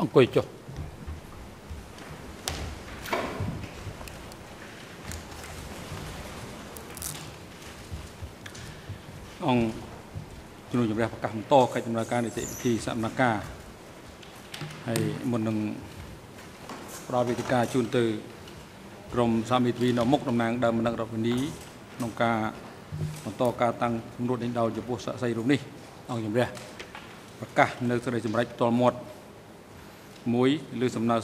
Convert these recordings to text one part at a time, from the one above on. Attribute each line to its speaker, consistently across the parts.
Speaker 1: អង្គុយចុះអង្គជំនុំជម្រះប្រកាសបន្តកិច្ចដំណើរការនីតិវិធីសកម្មការហើយមុននឹងផ្ដល់វេទិកាជូនទៅក្រមសាមីទ្វីនៅមុខតំណាងដើមមនរដ្ឋវិនីក្នុងការបន្តការតាំងជំនួតនេះដោយចំពោះសាក់សីរូបនេះអង្គជំរះប្រកាសនៅសេចក្តីសម្រេចផ្ទាល់មាត់ មួយលើសំណើ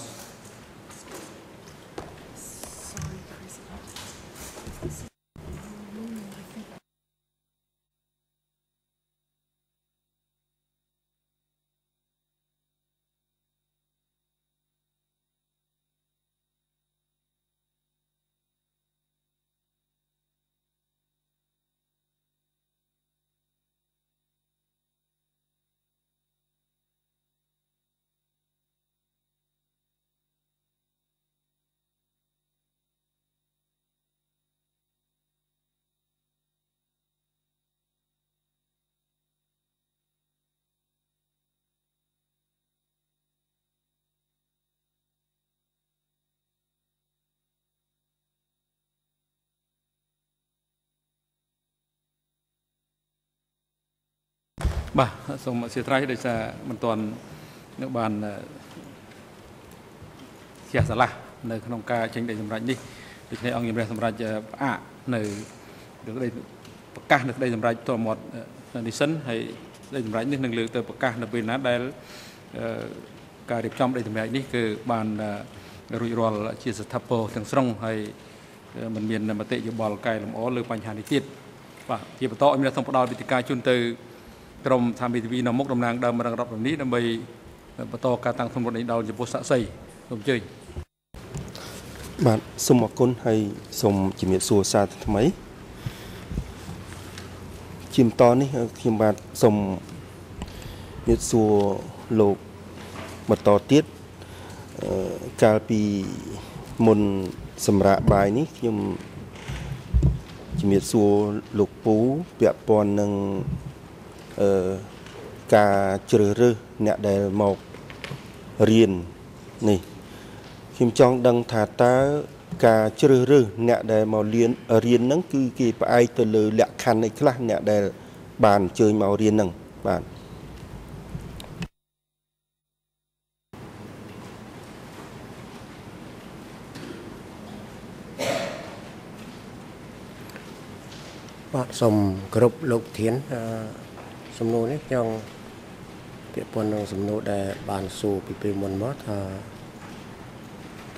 Speaker 1: បាទសូមអធិស្ឋានដោយសារមិនទាន់នៅបានជាឆ្លាស់នៅក្នុងការចេញដីសម្រាប់នេះដូច្នេះអង្គជំរះសម្រាប់ផ្អាកនៅក្តីប្រកាសនៅក្តីសម្រាប់តមាត់នេះសិនហើយដីសម្រាប់នេះនឹងលើកទៅប្រកាសនៅពេលណាដែលការរៀបចំដីសម្រាប់នេះគឺបានរួចរាល់ជាស្ថាពរទាំងស្រុងហើយมันមានមតិយោបល់កែលម្អលើបញ្ហានេះទៀតបាទជាបន្តឲ្យមានសូមផ្ដល់វិធីការជូនទៅ ក្រមថាមីធីវីនៅមុខតំណាងដើមរងរដ្ឋនេះដើម្បីបន្តការតាំងសម្រុតនេះដល់ចំពោះស័ក្តិសិទ្ធិសូមអញ្ជើញ
Speaker 2: បាទសូមអរគុណហើយសូមជំរាបសួរសាថ្មីជាបន្តនេះខ្ញុំបាទសូមជំរាបសួរលោកបន្តទៀតកាលពីមុនសម្រាប់បាយនេះខ្ញុំជំរាបសួរលោកពូពាក់ព័ន្ធនឹង អឺការជ្រើសរើសអ្នកដែលមករៀននេះខ្ញុំចង់ដឹងថាតើការជ្រើសរើសអ្នកដែលមករៀនរៀនហ្នឹងគឺគេផ្អែកទៅលើលក្ខខណ្ឌអីខ្លះអ្នកដែល បានអញ្ជើញមករៀនហ្នឹងបាទ
Speaker 3: បាទសូមគ្រប់លោកធានអឺ សំណួរនេះចង់ពាក់ព័ន្ធនឹងសំណួរដែលបានសួរពីពេលមុនមកថា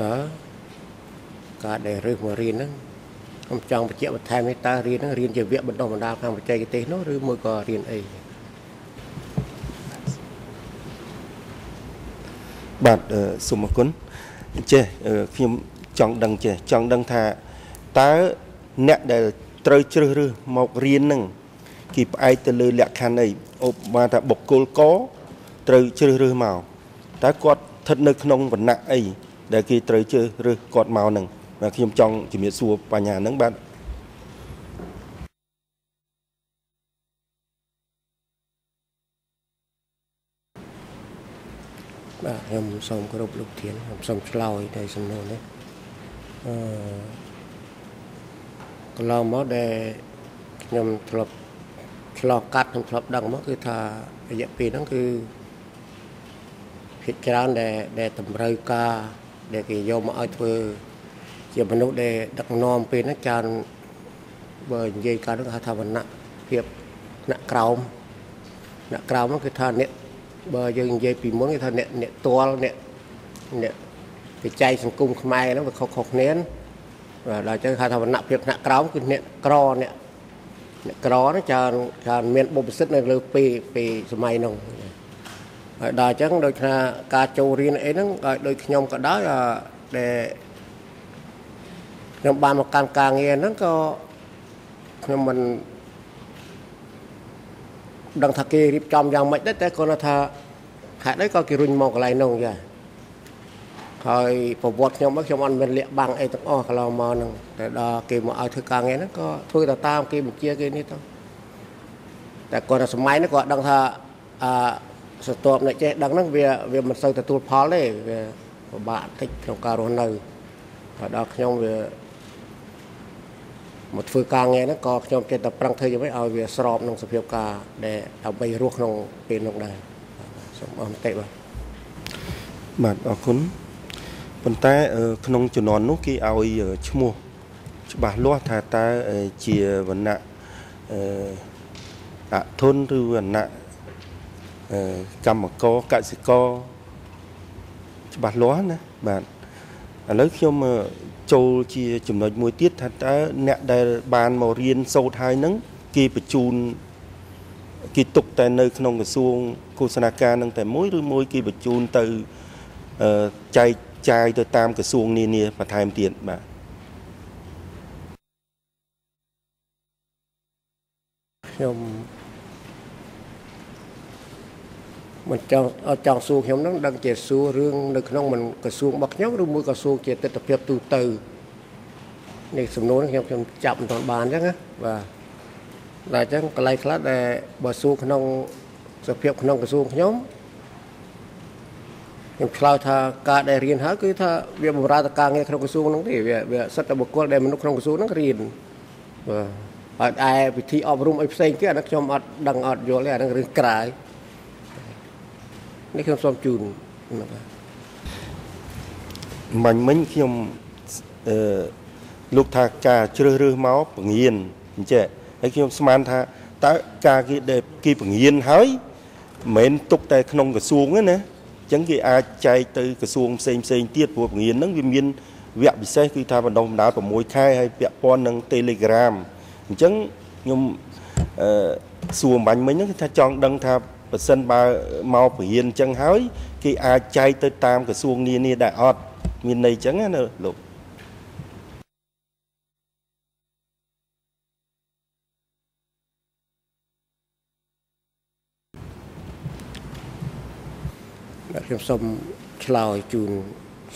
Speaker 3: តើការដែលរើសមករៀនហ្នឹងខ្ញុំចង់បញ្ជាក់បន្ថែមនេះតើរៀនហ្នឹងរៀនជាវគ្គបណ្ដុះបណ្ដាលខាងបច្ចេកទេសនោះឬមួយក៏រៀនអី
Speaker 2: បាទសូមអរគុណចេះខ្ញុំចង់ដឹងចេះចង់ដឹងថាតើអ្នកដែលត្រូវជ្រើសរើសមករៀនហ្នឹង គេផ្អែកទៅលើលក្ខខណ្ឌអីឧបមាថាបុគ្គលកត្រូវជ្រើសរើសមកតើគាត់ស្ថិតនៅក្នុងវណ្ណៈអីដែលគេត្រូវជ្រើសរើសគាត់មកហ្នឹងបាទខ្ញុំចង់ជំរាបសួរបញ្ហាហ្នឹងបាទ
Speaker 3: បាទខ្ញុំសូមគោរពលោកធានខ្ញុំសូមឆ្លើយទៅសំណួរនេះអឺកន្លងមកដែលខ្ញុំធ្លាប់ ឆ្លោះកាត់ខ្ញុំធ្លាប់ដឹងមកគឺថារយៈពេលហ្នឹងគឺភាគច្រើនដែលដែលតម្រូវការ ដែលគេយកមកឲ្យធ្វើ ជាមនុស្សដែលដឹកនាំពេលហ្នឹងច្រើនបើនិយាយការហ្នឹងហៅថាវណ្ណៈភាពអ្នកក្រោមអ្នកក្រោមហ្នឹងគឺថាអ្នកបើយើងនិយាយពីមុនគេថាអ្នកអ្នកតលអ្នកអ្នកបច្ច័យសង្គមខ្មែរហ្នឹងវាខុសខុសគ្នាបាទដល់ចឹងហៅថាវណ្ណៈភាពអ្នកក្រោមគឺអ្នកក្រអ្នក អ្នកក្រហ្នឹងច្រើនច្រើនមានបុព្វសិទ្ធនៅលើពេលពេលសម័យហ្នឹងហើយដល់អញ្ចឹងដូចថាការចូលរៀនអីហ្នឹងឲ្យដូចខ្ញុំក៏ដោយដែលខ្ញុំបានមកកាន់ការងារហ្នឹងក៏ខ្ញុំមិនដឹងថាគេរៀបចំយ៉ាងម៉េចដែរតែគាត់ថាហេតុអីក៏គេរុញមកកន្លែងនោះចា ហើយប្រវត្តិខ្ញុំមកខ្ញុំអត់មានលាក់បាំងអីទាំងអស់កន្លងមកហ្នឹងតែដល់គេមកឲ្យធ្វើការងារហ្នឹងក៏ធ្វើទៅតាមគេបញ្ជាគេនេះទៅតែគាត់ថាសម័យហ្នឹងគាត់ដឹងថាអឺស្ទាប់អ្នកចេះដឹងហ្នឹងវាវាមិនសូវទទួលផលទេវាពិបាកតិចក្នុងការរស់នៅហើយដល់ខ្ញុំវាមកធ្វើការងារហ្នឹងក៏ខ្ញុំចេះតែប្រឹងធ្វើយ៉ាងម៉េចឲ្យវាស្របនឹងសភាពការដែលដើម្បីរស់ក្នុងពេលនោះដែរសូមអរមតិបាទ
Speaker 2: បាទអរគុណ ប៉ុន្តែអឺក្នុងជំនាន់នោះគេឲ្យអឺឈ្មោះច្បាស់លាស់ថាតើអឺជាវណ្ណៈអឺអធនឬវណ្ណៈអឺកម្មករកសិករច្បាស់លាស់ណាបាទឥឡូវខ្ញុំអឺចូលជាចំណុចមួយទៀតថាតើអ្នកដែលបានមករៀនសូត្រហើយហ្នឹងគេបញ្ជូនគេទុកតែនៅក្នុងក្រសួងឃោសនាការនឹងតែមួយឬមួយគេបញ្ជូនទៅអឺចែក ចាយទៅតាមក្រសួងនានាបន្ថែមទៀតបាទ
Speaker 3: ខ្ញុំមិនចង់អត់ចង់សួរខ្ញុំហ្នឹងដឹងជាសួររឿងនៅក្នុងមិនក្រសួងរបស់ខ្ញុំឬមួយក៏សួរជាទស្សនវិជ្ជាទូទៅនេះសំណួរនេះខ្ញុំខ្ញុំចាប់មិនទាន់បានអញ្ចឹងណាបាទតែអញ្ចឹងកន្លែងខ្លះដែលបើសួរក្នុងសភាពក្នុងក្រសួងខ្ញុំ ខ្ញុំឆ្លើយថាការដែលរៀនហើយគឺថាវាបម្រើទៅការងារក្នុងក្រសួងហ្នឹងទេវាវាសិតតែបុគ្គលដែលមនុស្សក្នុងក្រសួងហ្នឹងរៀនបាទហើយឯពិធីអប់រំអីផ្សេងទៀតអាហ្នឹងខ្ញុំអត់ដឹងអត់យល់ទេអាហ្នឹងរឿងក្រៅនេះខ្ញុំសូមជូនហ្នឹងបាទ
Speaker 2: មាញ់មិញខ្ញុំអឺលោកថាការជ្រើសរើសមកពងៀនអញ្ចឹងហើយខ្ញុំស្មានថាតើការគេដែលគេពងៀនហើយមិនមែនទុកតែក្នុងក្រសួងទេណាអញ្ចឹងគេអាចចែកទៅក្រសួងផ្សេងផ្សេងទៀតព្រោះពងៀនហ្នឹងវាមានវគ្គពិសេសគឺថាបណ្ដុះបណ្ដាល6ខែហើយពាក់ព័ន្ធនឹង Telegram អញ្ចឹងខ្ញុំអឺសួរបាញ់មិញហ្នឹងគឺថាចង់ដឹងថាបើសិនបើមកពរៀនអញ្ចឹងហើយ គេអាចចែកទៅតាមក្រសួងនានាដែរអត់មានន័យអញ្ចឹងណាលោក
Speaker 3: ខ្ញុំសូមឆ្លើយជូន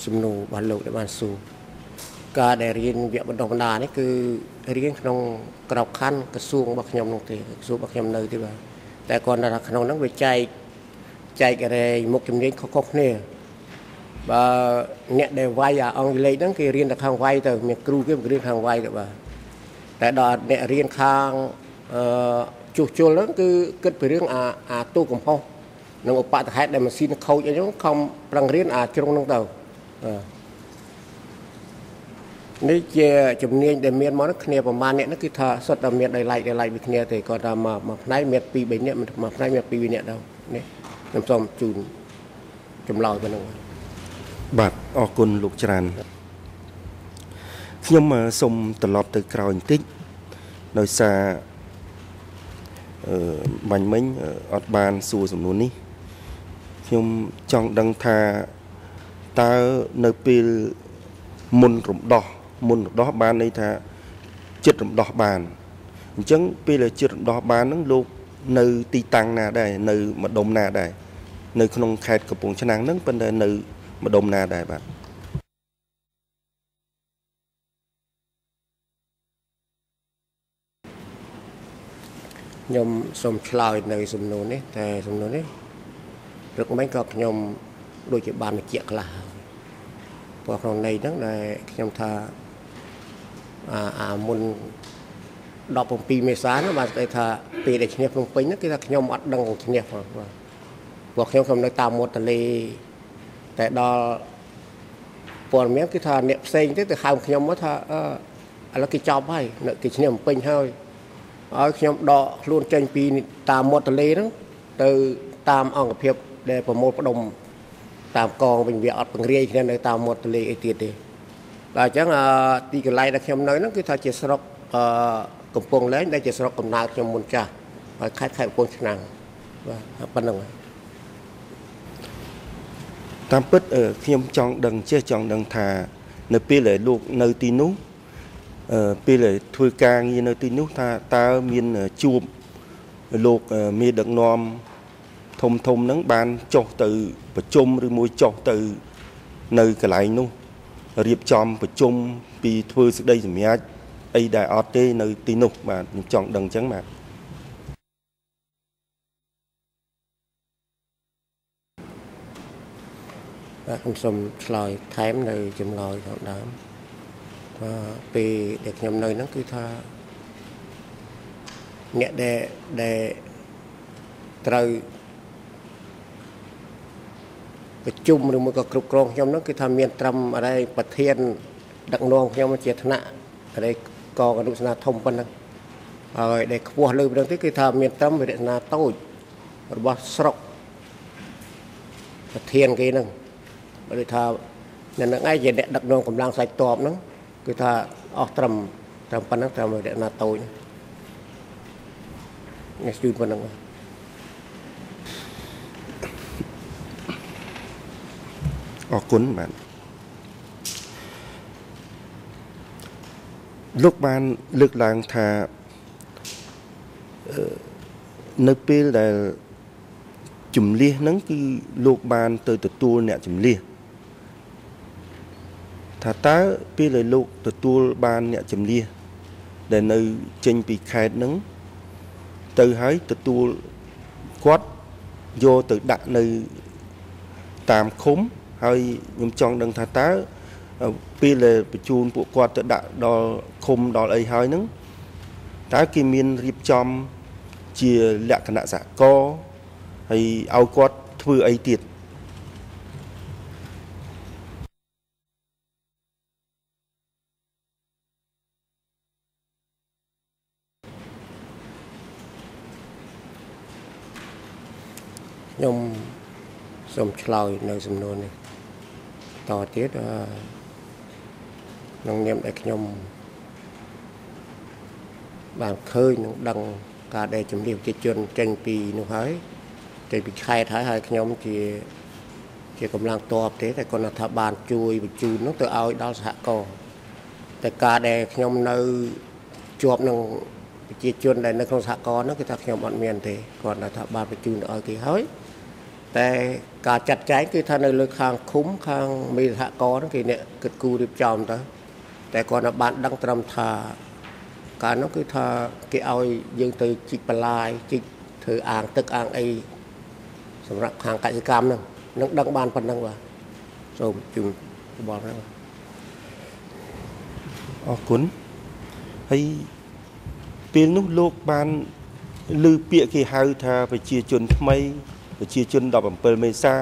Speaker 3: សំណួររបស់លោកដែលបានសួរការដែលរៀនវគ្គបណ្ដុះបណ្ដាលនេះគឺរៀនក្នុងក្របខ័ណ្ឌក្រសួងរបស់ខ្ញុំនោះទេក្រសួងរបស់ខ្ញុំនៅទេបាទតែគាត់ថាក្នុងហ្នឹងវាចែកចែករែងមុខជំនាញខុសៗគ្នាបើអ្នកដែលវាយអាអង់គ្លេសហ្នឹងគេរៀនតែខាងវាយទៅមានគ្រូគេរៀនខាងវាយទៅបាទតែដល់អ្នករៀនខាងអឺជួសជុលហ្នឹងគឺគិតពីរឿងអាអាទូកំហុស និងឧបតហេតុដែលម៉ាស៊ីនខូចអីហ្នឹងខំប្រឹងរៀនអាជ្រុងហ្នឹងទៅបាទនេះជាជំនាញដែលមានមកហ្នឹងគ្នាប្រហែលអ្នកហ្នឹងគឺថាសុទ្ធតែមានដោយឡែកដោយឡែកពីគ្នាទេគាត់ថាមកមកផ្នែកមាន2 3អ្នកមកផ្នែកមាន2 3អ្នកដែរនេះខ្ញុំសូមជូនចម្លើយប៉ុណ្ណឹងបាទ
Speaker 2: បាទអរគុណលោកច្រើនខ្ញុំអឺសូមត្រឡប់ទៅក្រោយបន្តិចដោយសារអឺបាញ់មិញអឺអត់បានសួរសំណួរនេះ ខ្ញុំចង់ដឹងថាតើនៅពេលមុនរំដោះមុនរំដោះបានន័យថាចិត្តរំដោះបានអញ្ចឹងពេលដែលចិត្តរំដោះបានហ្នឹងលោកនៅទីតាំងណាដែរនៅម្ដុំណាដែរនៅក្នុងខេត្តកំពង់ឆ្នាំងហ្នឹងប៉ុន្តែនៅម្ដុំណាដែរបាទ
Speaker 3: ខ្ញុំសូមឆ្លើយនៅសំណួរនេះតែសំណួរនេះ ព្រឹកមិញក៏ខ្ញុំដូចជាបានបញ្ជាក់ខ្លះហើយព្រោះក្នុងន័យហ្នឹងដែលខ្ញុំថាអាអាមុន17មេសាហ្នឹងបានស្ដីថាពេលដែលឈ្នះភ្នំពេញហ្នឹងគឺថាខ្ញុំអត់ដឹងឈ្នះផងបាទព្រោះខ្ញុំខ្ញុំនៅតាមមាត់ទន្លេតែដល់ព័ត៌មានគឺថាអ្នកផ្សេងទៅទៅហៅខ្ញុំមកថាអឺឥឡូវគេចប់ហើយនៅគេឈ្នះភ្នំពេញហើយឲ្យខ្ញុំដកខ្លួនចេញពីតាមមាត់ទន្លេហ្នឹងទៅតាមអង្គភាព ដែលប្រមូលផ្ដុំតាមកងវិញវាអត់បង្រាយគ្នានៅតាមមាត់ទន្លេអីទៀតទេបាទអញ្ចឹងអឺទីកន្លែងដែលខ្ញុំនៅហ្នឹងគឺថាជាស្រុកអឺកំពង់លែងដែលជាស្រុកកំណើតខ្ញុំមុនចាស់ហើយខេត្តខេត្តកំពង់ឆ្នាំងបាទប៉ុណ្្នឹងហើយ
Speaker 2: តាមពិតអឺខ្ញុំចង់ដឹងចេះចង់ដឹងថា នៅពេលដែលលោកនៅទីនោះអឺពេលដែលធ្វើការងារនៅទីនោះថាតើមានជួបលោកអឺមេដឹកនាំ ធំធំហ្នឹងបានចុះទៅប្រជុំឬមួយចុះទៅនៅកន្លែងនោះរៀបចំប្រជុំពីធ្វើសេចក្តីសម្រេចអីដែលអត់ទេនៅទីនោះបាទខ្ញុំចង់ដឹងអញ្ចឹងបាទ
Speaker 3: បាទខ្ញុំសូមឆ្លើយថែមនៅចម្លើយខាងដើមបាទពេលដែលខ្ញុំនៅហ្នឹងគឺថាអ្នកដែលដែលត្រូវ ប្រជុំឬមួយក៏គ្រប់គ្រងខ្ញុំហ្នឹងគឺថាមានត្រឹមអីប្រធានដឹកនាំខ្ញុំជាឋានៈអីកកនុសនាធំប៉ុណ្ណឹងហើយដែលខ្ពស់លើពីហ្នឹងទៅគឺថាមានត្រឹមវិរៈនាតូចរបស់ស្រុកប្រធានគេហ្នឹងបើដូចថាអ្នកហ្នឹងឯងជាអ្នកដឹកនាំកម្លាំងសាច់តបហ្នឹងគឺថាអស់ត្រឹមត្រឹមប៉ុណ្ណឹងត្រឹមវិរៈនាតូចនេះជូនប៉ុណ្ណឹង
Speaker 2: អរគុណបាទលោកបានលើកឡើងថាអឺនៅពេលដែលជំលះហ្នឹងគឺលោកបានទៅទទួលអ្នកជំលះថាតើពេលដែលលោកទទួលបានអ្នកជំលះដែលនៅចេញពីខេត្តហ្នឹងទៅហើយទទួលគាត់យកទៅដាក់នៅតាមឃុំ ហើយខ្ញុំចង់ដឹងថាតើពេលដែលបញ្ជូនពួកគាត់ទៅដាក់ដល់ឃុំដល់អីហើយហ្នឹងតើគេមានរៀបចំជាលក្ខណៈសហករណ៍ហើយឲ្យគាត់ធ្វើអីទៀត
Speaker 3: ខ្ញុំសូមឆ្លើយនៅសំណួរនេះ តទៀតអឺក្នុងនាមដែលខ្ញុំបានឃើញនឹងដឹងការដែលជំរាបប្រជាជនចេញពីនោះហើយចេញពីខេត្តហើយហើយខ្ញុំជាជាកម្លាំងតបទេតែគាត់ថាបានជួយបញ្ជូននោះទៅឲ្យដល់សហគមន៍តែការដែលខ្ញុំនៅជាប់នឹងប្រជាជនដែលនៅក្នុងសហគមន៍នោះគឺថាខ្ញុំអត់មានទេគាត់ថាបានបញ្ជូនទៅឲ្យគេហើយតែ ការចាត់ចែងគឺថានៅលើខាងឃុំខាងមេសហគមន៍ហ្នឹងគេអ្នកគិតគូររៀបចំទៅតែគាត់នៅបានដឹងត្រឹមថាការនោះគឺថាគេឲ្យយើងទៅជីកបន្លាយជីកធ្វើអាងទឹកអាងអីសម្រាប់ខាងកសិកម្មហ្នឹងនឹងដឹងបានប៉ុណ្ណឹងបាទសូមជូនបបហ្នឹងបាទ
Speaker 2: អរគុណហើយពេលនោះលោកបានឮពាក្យគេហៅថាប្រជាជនថ្មី ប្រជាជន17មេសា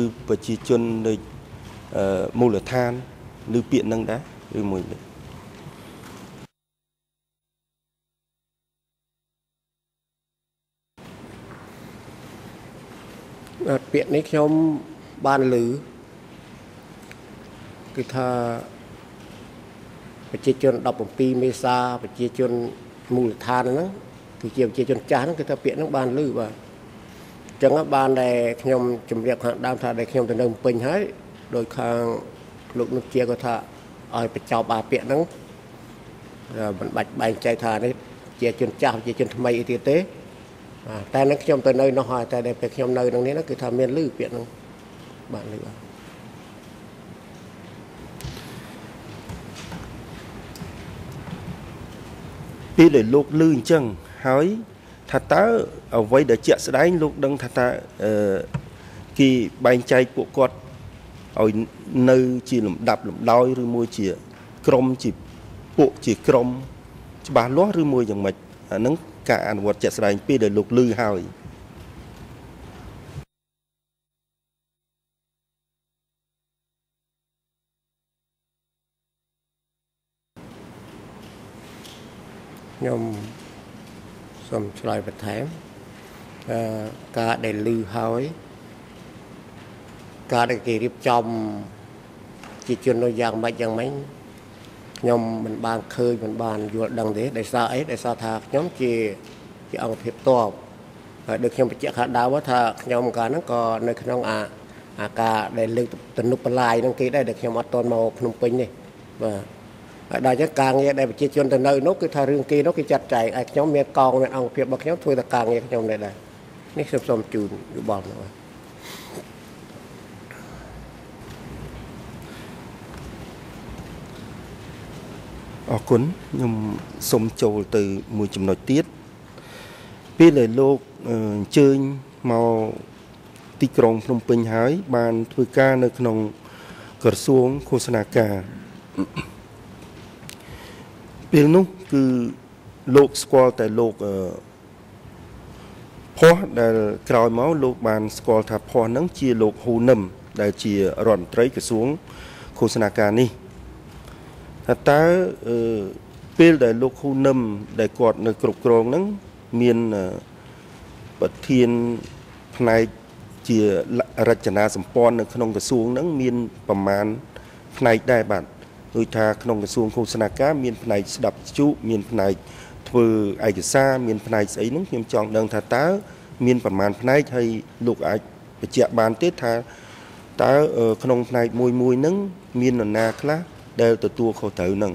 Speaker 2: ឬប្រជាជននៅអឺមូលដ្ឋានឬពាក្យហ្នឹងដែរឬមួយនេះ
Speaker 3: អត់ពាក្យនេះខ្ញុំបានឮគឺថាប្រជាជន17មេសាប្រជាជនមូលដ្ឋានហ្នឹងគឺជាប្រជាជនចាស់ហ្នឹងគឺថាពាក្យហ្នឹងបានឮបាទអញ្ចឹងបានដែលខ្ញុំជម្រាបខាងដើមថាដែលខ្ញុំទៅនៅភ្នំពេញហើយដោយខាងលោកនុជាគាត់ថាឲ្យបញ្ចប់អាពាក្យហ្នឹងហើយមិនបាច់បែងចែកថានេះជាជនចាស់ជាជនថ្មីអីទៀតទេបាទតែនឹងខ្ញុំទៅនៅនោះហើយតែដែលពេលខ្ញុំនៅក្នុងនេះគឺថាមានលឺពាក្យហ្នឹងបាទលឺបាទ
Speaker 2: ពេលដែលលោកឮអញ្ចឹងហើយ ថាតើអ្វីដែលជាក់ស្ដែងលោកដឹងថាតើអឺគេបែងចែកពួកគាត់ឲ្យនៅជាលំដាប់លំដោយឬមួយជាក្រុមជាពួកជាក្រុមច្បាស់លាស់ឬមួយយ៉ាងម៉េចអាហ្នឹងការអនុវត្តជាក់ស្ដែងពេលដែលលោកឮហើយ
Speaker 3: ខ្ញុំ សូមឆ្លើយបន្ថែមអឺការដែលលឺហើយការដែលគេរៀបចំជាជននោះយ៉ាងម៉េចយ៉ាងម៉េចខ្ញុំមិនបានឃើញមិនបានយល់ដឹងទេដោយសារអីដោយសារថាខ្ញុំជាជាអង្គភាពតបហើយដូចខ្ញុំបញ្ជាក់ខាងដើមថាខ្ញុំកាលហ្នឹងក៏នៅក្នុងអាអាការដែលលើកទំនុកបន្លាយហ្នឹងគេដែរដែលខ្ញុំអត់តន់មកភ្នំពេញនេះបាទ ហើយដល់អញ្ចឹងការងារដែលប្រជាជនទៅនៅនោះគឺថារឿងគេនោះគេចាត់ចែងឲ្យខ្ញុំមានកងមានអង្គភាពរបស់ខ្ញុំធ្វើតែការងារខ្ញុំដែរដែរនេះខ្ញុំសូមជូនយោបល់នោះបាទ
Speaker 2: អរគុណខ្ញុំសូមចូលទៅមួយចំណុចទៀតពេលដែលលោកអឺអញ្ជើញមកទីក្រុងភ្នំពេញហើយ បានធ្វើការនៅក្នុងក្រសួងឃោសនាការ ពេលនោះគឺលោកស្គាល់តែលោកអឺផោះដែលក្រោយមកលោកបានស្គាល់ថាផោះហ្នឹងជាលោកហ៊ូនឹមដែលជារដ្ឋមន្ត្រីក្រសួងឃោសនាការនេះថាតើអឺពេលដែលលោកហ៊ូនឹមដែលគាត់នៅគ្រប់គ្រងហ្នឹងមានប្រធានផ្នែកជារចនាសម្ព័ន្ធនៅក្នុងក្រសួងហ្នឹងមានប្រមាណផ្នែកដែរបាទ ដូចថាក្នុងក្រសួងឃោសនាការមានផ្នែកស្ដាប់ជូមានផ្នែកធ្វើឯកសារមានផ្នែកស្អីហ្នឹងខ្ញុំចង់ដឹងថាតើមានប្រមាណផ្នែកហើយលោកអាចបញ្ជាក់បានទេថាតើក្នុងផ្នែកមួយមួយហ្នឹងមាននរណាខ្លះដែលទទួលខុសត្រូវហ្នឹង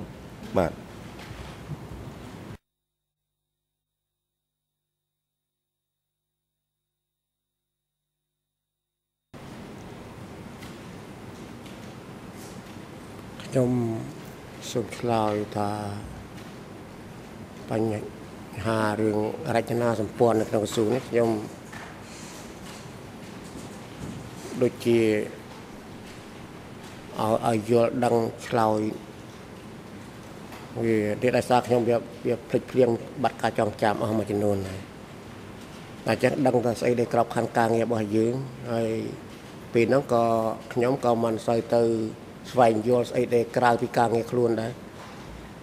Speaker 2: បាទ
Speaker 3: ខ្ញុំសូមឆ្លើយថាបញ្ហារឿងរចនាសម្ព័ន្ធនៅក្នុងក្រសួងនេះខ្ញុំដូចជាឲ្យឲ្យយល់ដឹងឆ្លើយវានេះដោយសារខ្ញុំវាវាភ្លេចភ្លៀងបាត់ការចងចាំអស់មួយចំនួនហើយតែចឹងដឹងថាស្អីដែលក្របខ័ណ្ឌការងាររបស់យើងហើយពេលហ្នឹងក៏ខ្ញុំក៏មិនសូវទៅ ស្វែងយល់ស្អីដែលក្រៅពីការងារខ្លួនដែរ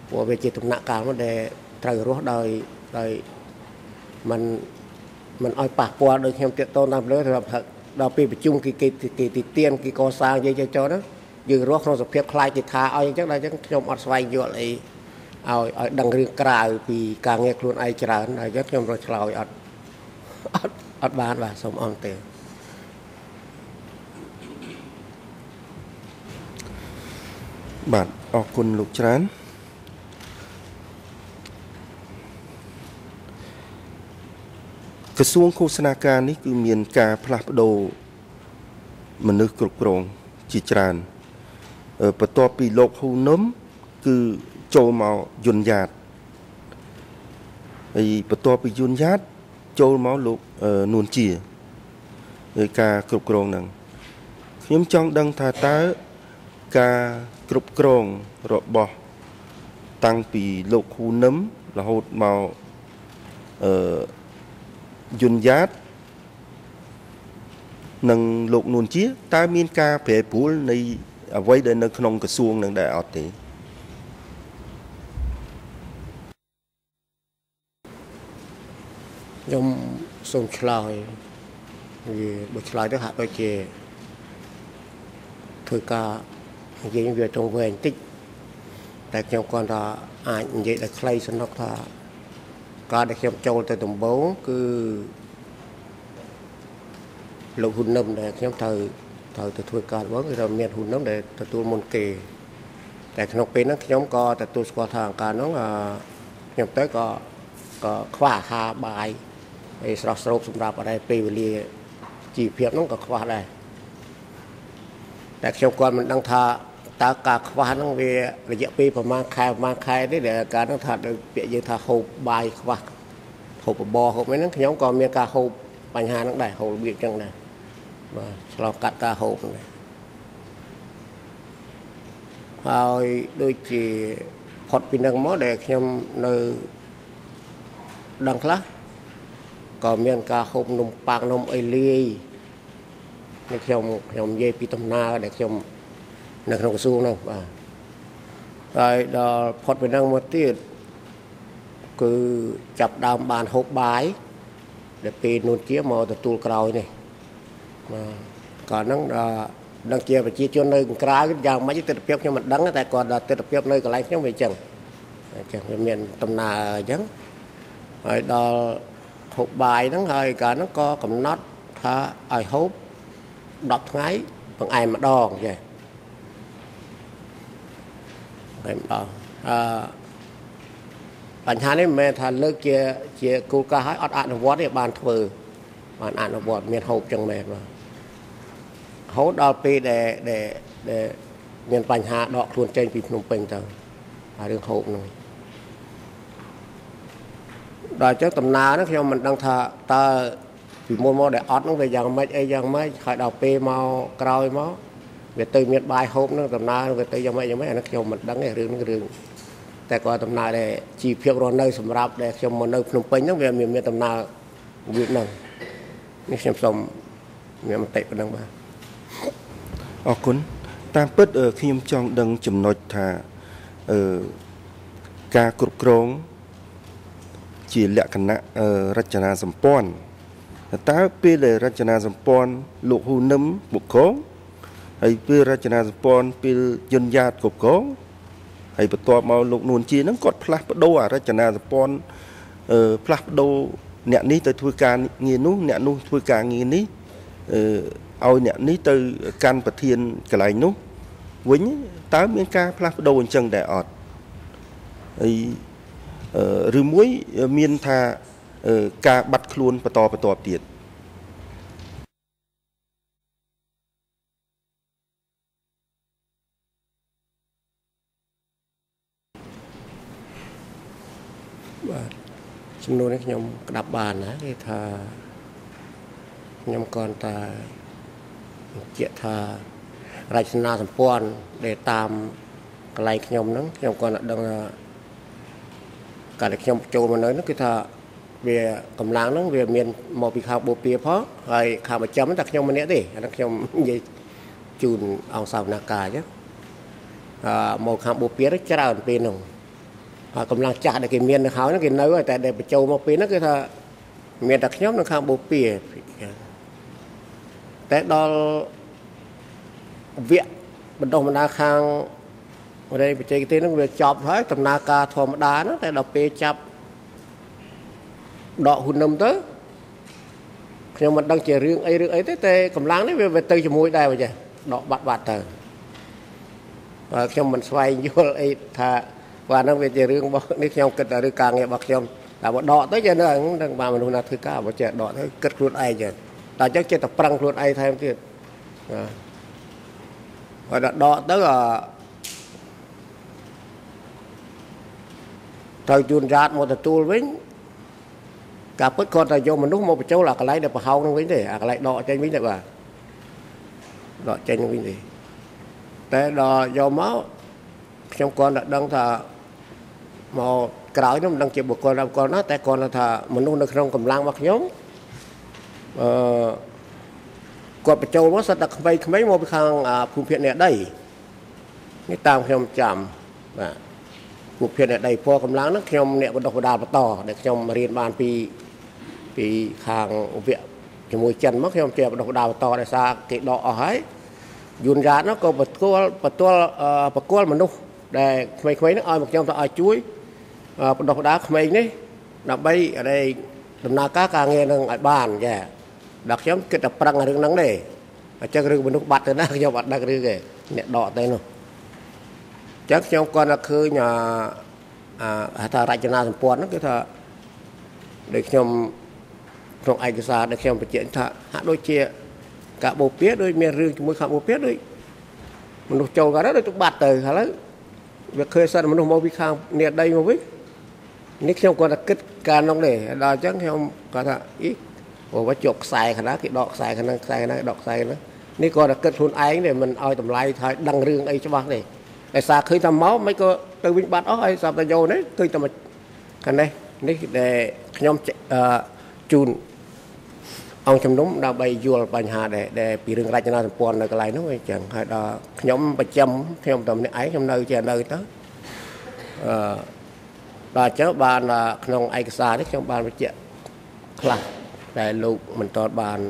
Speaker 3: ព្រោះវាជាដំណាក់កាលមួយដែលត្រូវរស់ដោយដោយมันมันឲ្យប៉ះពាល់ដោយខ្ញុំតាកតូនតាមលើសម្រាប់ដល់ពេលប្រជុំគេគេគេទីទៀនគេកសាងយាយចចណាយើងរស់ក្នុងសភាពខ្លាចគេថាឲ្យអញ្ចឹងដល់អញ្ចឹងខ្ញុំអត់ស្វែងយល់អីឲ្យឲ្យដឹងរឿងក្រៅពីការងារខ្លួនឯងច្រើនហើយអញ្ចឹងខ្ញុំរកឆ្លើយអត់អត់អត់បានបាទសូមអរទេ
Speaker 2: បាទអរគុណលោកច្រើនក្រសួងឃោសនាការនេះគឺមានការផ្លាស់ប្ដូរមនុស្សគ្រប់គ្រងជាច្រើនបន្ទាប់ពីលោកហ៊ូនឹមគឺចូលមកយុនយ៉ាតហើយបន្ទាប់ពីយុនយ៉ាតចូលមកលោកនួនជាហើយការគ្រប់គ្រងហ្នឹងខ្ញុំចង់ដឹងថាតើ ការគ្រប់គ្រងរបស់តាំងពីលោកហ៊ូនឹមរហូតមកអឺយុនយ៉ាតនិងលោកនួនជាតើមានការប្រែប្រួលនៃអ្វីដែលនៅក្នុងក្រសួងនឹងដែរអត់ទេ
Speaker 3: ខ្ញុំសូមឆ្លើយវាបើឆ្លើយទៅហាក់ដូចជាធ្វើការ និយាយវាត្រង់វែងតិចតែខ្ញុំគាត់ថាអាចនិយាយដល់ខ្លីសំណុកថាការដែលខ្ញុំចូលទៅដំបូងគឺលោកហ៊ុននឹមដែលខ្ញុំត្រូវត្រូវទៅធ្វើការរបស់គឺថាមានហ៊ុននឹមដែលទទួលមុនគេ តែក្នុងពេលហ្នឹងខ្ញុំក៏ទទួលស្គាល់ថាអង្គការហ្នឹងខ្ញុំទៅក៏ក៏ខ្វះអាហារបាយហើយស្រស់ស្រូបសម្រាប់អីពេលវេលាជីវភាពហ្នឹងក៏ខ្វះដែរតែខ្ញុំគាត់មិនដឹងថា តើការខ្វះហ្នឹងវារយៈពេលប្រហែលខែប្រហែលខែទេដែលការហ្នឹងថាដូចពាក្យយើងថាហូបបាយខ្វះហូបបបរហូបអីហ្នឹងខ្ញុំក៏មានការហូបបញ្ហាហ្នឹងដែរហូបរបៀបចឹងដែរបាទឆ្លងកាត់ការហូបហ្នឹងហើយដូចជាផុតពីនឹងមកដែលខ្ញុំនៅដឹងខ្លះក៏មានការហូបនំប៉័ងនំអីលាយនេះខ្ញុំខ្ញុំនិយាយពីដំណើរដែលខ្ញុំ នៅក្នុងក្រសួងនោះបាទហើយដល់ផុតពីនឹងមកទៀតគឺចាប់ដើមបានហូបបាយដែលពេលនួនជាមកទទួលក្រោយនេះបាទកាលហ្នឹងដល់ដឹងជាប្រជាជននៅក្រៅយ៉ាងម៉េចទស្សនវិជ្ជាខ្ញុំមិនដឹងតែគាត់ដល់ទស្សនវិជ្ជានៅកន្លែងខ្ញុំវាអញ្ចឹងអញ្ចឹងវាមានដំណើរអញ្ចឹងហើយដល់ហូបបាយហ្នឹងហើយកាលហ្នឹងក៏កំណត់ថាឲ្យហូប10ថ្ងៃបង្អែមម្ដងចេះ តែម្ដងអឺបញ្ហានេះមិនមែនថាលើកជាជាគោលការណ៍ឲ្យអត់អនុវត្តទេបានធ្វើបានអនុវត្តមានហូបចឹងមែនបាទហូតដល់ពេលដែលដែលដែលមានបញ្ហាដកខ្លួនចេញពីភ្នំពេញទៅហើយរឿងហូបនោះដល់អញ្ចឹងដំណើរហ្នឹងខ្ញុំមិនដឹងថាតើពីមុនមកដែលអត់ហ្នឹងវាយ៉ាងម៉េចអីយ៉ាងម៉េចហើយដល់ពេលមកក្រោយមក វាទៅមានបាយហូបហ្នឹងដំណើរវាទៅយ៉ាងម៉េចយ៉ាងម៉េចអានេះខ្ញុំមិនដឹងទេរឿងហ្នឹងរឿងតែគាត់ដំណើរដែលជីវភាពរស់នៅសម្រាប់ដែលខ្ញុំមកនៅភ្នំពេញហ្នឹងវាមានមានដំណើរវាហ្នឹងនេះខ្ញុំសូមមានមតិប៉ុណ្ណឹងបាទ
Speaker 2: អរគុណតាមពិតអឺខ្ញុំចង់ដឹងចំណុចថាអឺការគ្រប់គ្រងជាលក្ខណៈអឺរចនាសម្ព័ន្ធតើពេលដែលរចនាសម្ព័ន្ធលោកហ៊ូនឹមបុគ្គល ហើយពេលរចនាសម្ព័ន្ធពេលយន្តយ៉ាតគ្រប់គ្រងហើយបន្ទាប់មកលោកនួនជាហ្នឹងគាត់ផ្លាស់ប្ដូរអរចនាសម្ព័ន្ធអឺផ្លាស់ប្ដូរអ្នកនេះទៅធ្វើការងារនោះអ្នកនោះធ្វើការងារនេះអឺឲ្យអ្នកនេះទៅកាន់ប្រធានកន្លែងនោះវិញតើមានការផ្លាស់ប្ដូរអញ្ចឹងដែរអត់ហើយអឺឬមួយមានថាអឺការបាត់ខ្លួនបន្តបន្ទាប់ទៀត
Speaker 3: ចំនួននេះខ្ញុំក្តាប់បានណាគេថាខ្ញុំគ្រាន់តែបញ្ជាក់ថារចនាសម្ព័ន្ធដែលតាមកន្លែងខ្ញុំហ្នឹងខ្ញុំគ្រាន់តែដឹងថាកាលដែលខ្ញុំចូលមកនៅហ្នឹងគឺថាវាកម្លាំងហ្នឹងវាមានមកពីខាងបូព៌ាផងហើយខាងប្រចាំតែខ្ញុំម្នាក់ទេអាហ្នឹងខ្ញុំនិយាយជូនអង្គសាវនាការអញ្ចឹងអឺមកខាងបូព៌ាទៅច្រើនពេលហ្នឹង ហើយកម្លាំងចាស់ដែលគេមាននៅហើយហ្នឹងគេនៅហើយតែដែលបញ្ចូលមកពេលហ្នឹងគឺថាមានតែខ្ញុំនៅខាងបូព៌ាតែដល់វគ្គបណ្ដុះបណ្ដាលខាងរេបច្ចេកទេសហ្នឹងវាចប់ហើយដំណើរការធម្មតាហ្នឹងតែដល់ពេលចាប់ដកហ៊ុននឹមទៅខ្ញុំមិនដឹងជារឿងអីរឿងអីទេតែកម្លាំងនេះវាទៅជាមួយដែរបើចេះដកបាត់បាត់ទៅហើយខ្ញុំមិនស្វែងយល់អីថា បាទហ្នឹងវាជារឿងរបស់នេះខ្ញុំគិតថាឬការងាររបស់ខ្ញុំតែបើដកទៅចេះនៅហ្នឹងបានមនុស្សណាធ្វើការបើចេះដកទៅគិតខ្លួនឯងចេះតែអញ្ចឹងចេះតែប្រឹងខ្លួនឯងថែមទៀតបាទបើដល់ដកទៅអត្រូវជួនចាតមកទទួលវិញការពិតគាត់តែយកមនុស្សមកបញ្ចូលអាកន្លែងដែលប្រហោងនឹងវិញទេអាកន្លែងដកចេញវិញទេបាទដកចេញនឹងវិញទេតែដល់យកមកខ្ញុំគាត់តែដឹងថា មកក្រោយនោះមិនដឹងជាបុគ្គលណាបុគ្គលណាតែគាត់ថាមនុស្សនៅក្នុងកម្លាំងរបស់ខ្ញុំអឺគាត់បញ្ចូលមកសិតតែក្មេងៗមកពីខាងភូមិភាគអ្នកដីនេះតាមខ្ញុំចាំបាទភូមិភាគអ្នកដីពណ៌កម្លាំងហ្នឹងខ្ញុំអ្នកបណ្ដុះបណ្ដាលបន្តដែលខ្ញុំរៀនបានពីពីខាងវគ្គជាមួយចិនមកខ្ញុំជាបណ្ដុះបណ្ដាលបន្តដោយសារគេដកអស់ហើយយន្តយ៉ាតនោះក៏បទល់បទល់បកលមនុស្សដែលក្មេងៗហ្នឹងឲ្យមកខ្ញុំទៅឲ្យជួយ បណ្ដុះបណ្ដាលក្មេងនេះដើម្បីអីដំណើរការការងារនឹងឲ្យបានចាដល់ខ្ញុំគិតតែប្រឹងរឿងហ្នឹងទេអញ្ចឹងរឿងមនុស្សបាត់ទៅណាខ្ញុំអត់ដឹងរឿងទេអ្នកដកទៅនោះអញ្ចឹងខ្ញុំគាត់តែឃើញអាថារចនាសម្ព័ន្ធហ្នឹងគឺថាដូចខ្ញុំក្នុងឯកសារដែលខ្ញុំបញ្ជាក់ថាហាក់ដូចជាការបូព៌ាដូចមានរឿងជាមួយខាងបូព៌ាដូចមនុស្សចូលគាត់ទៅទៅបាត់ទៅឥឡូវវាឃើញសិនមនុស្សមកពីខាងនេះដីមកវិញ នេះខ្ញុំគាត់តែគិតការនោះទេដល់អញ្ចឹងខ្ញុំគាត់ថាអីព្រោះว่าជាប់ខ្សែខាងណាគេដកខ្សែខាងហ្នឹងខ្សែខាងណាដកខ្សែហ្នឹងនេះគាត់តែគិតខ្លួនឯងទេមិនឲ្យតម្លៃថាដឹងរឿងអីច្បាស់ទេតែសារឃើញថាមកមិនក៏ទៅវិញបាត់អស់ហើយសាប់តែយកនេះឃើញតែខាងនេះនេះដែលខ្ញុំជូនអង្គជំនុំដើម្បីយល់បញ្ហាដែលដែលពីរឿងរចនាសម្ព័ន្ធនៅកន្លែងនោះអញ្ចឹងហើយដល់ខ្ញុំប្រចាំខ្ញុំតែម្នាក់ឯងខ្ញុំនៅជានៅទៅអឺ ដល់អញ្ចឹងបានក្នុងឯកសារនេះខ្ញុំបានបញ្ជាក់ខ្លះតែលោកមិនតតបាន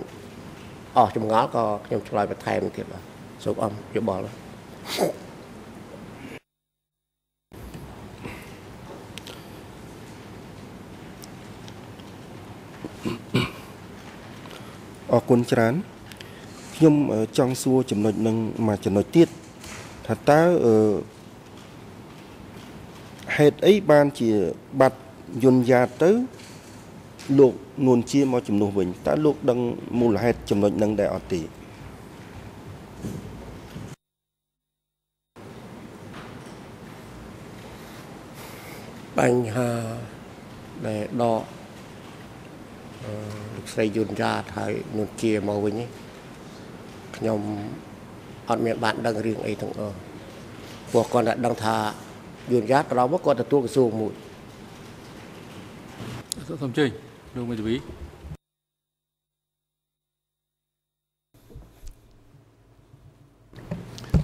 Speaker 3: អស់ចម្ងល់ក៏ខ្ញុំឆ្លើយបន្ថែមទៀតបាទសូមអំយោបល់
Speaker 2: អរគុណច្រើនខ្ញុំចង់សួរចំណុចនឹងមួយចំណុចទៀតថាតើអឺ ហេតុអីបានជាបាត់យន្តយ៉ាតទៅ លោកនួនជាមកជំនួសវិញតើលោកដឹងមូលហេតុចំណុចនឹងដែរអត់ទេ
Speaker 3: បញ្ហាដែលដកស្រីយុនយ៉ាតហើយនួនជាមកវិញនេះខ្ញុំអត់មានបានដឹងរឿងអីទាំងអស់ព្រោះគាត់តែដឹងថា យុនយ៉ាតក្រោយមកគាត់ទទួលក្រសួងមួយ
Speaker 1: សូមអញ្ជើញលោកមេធាវី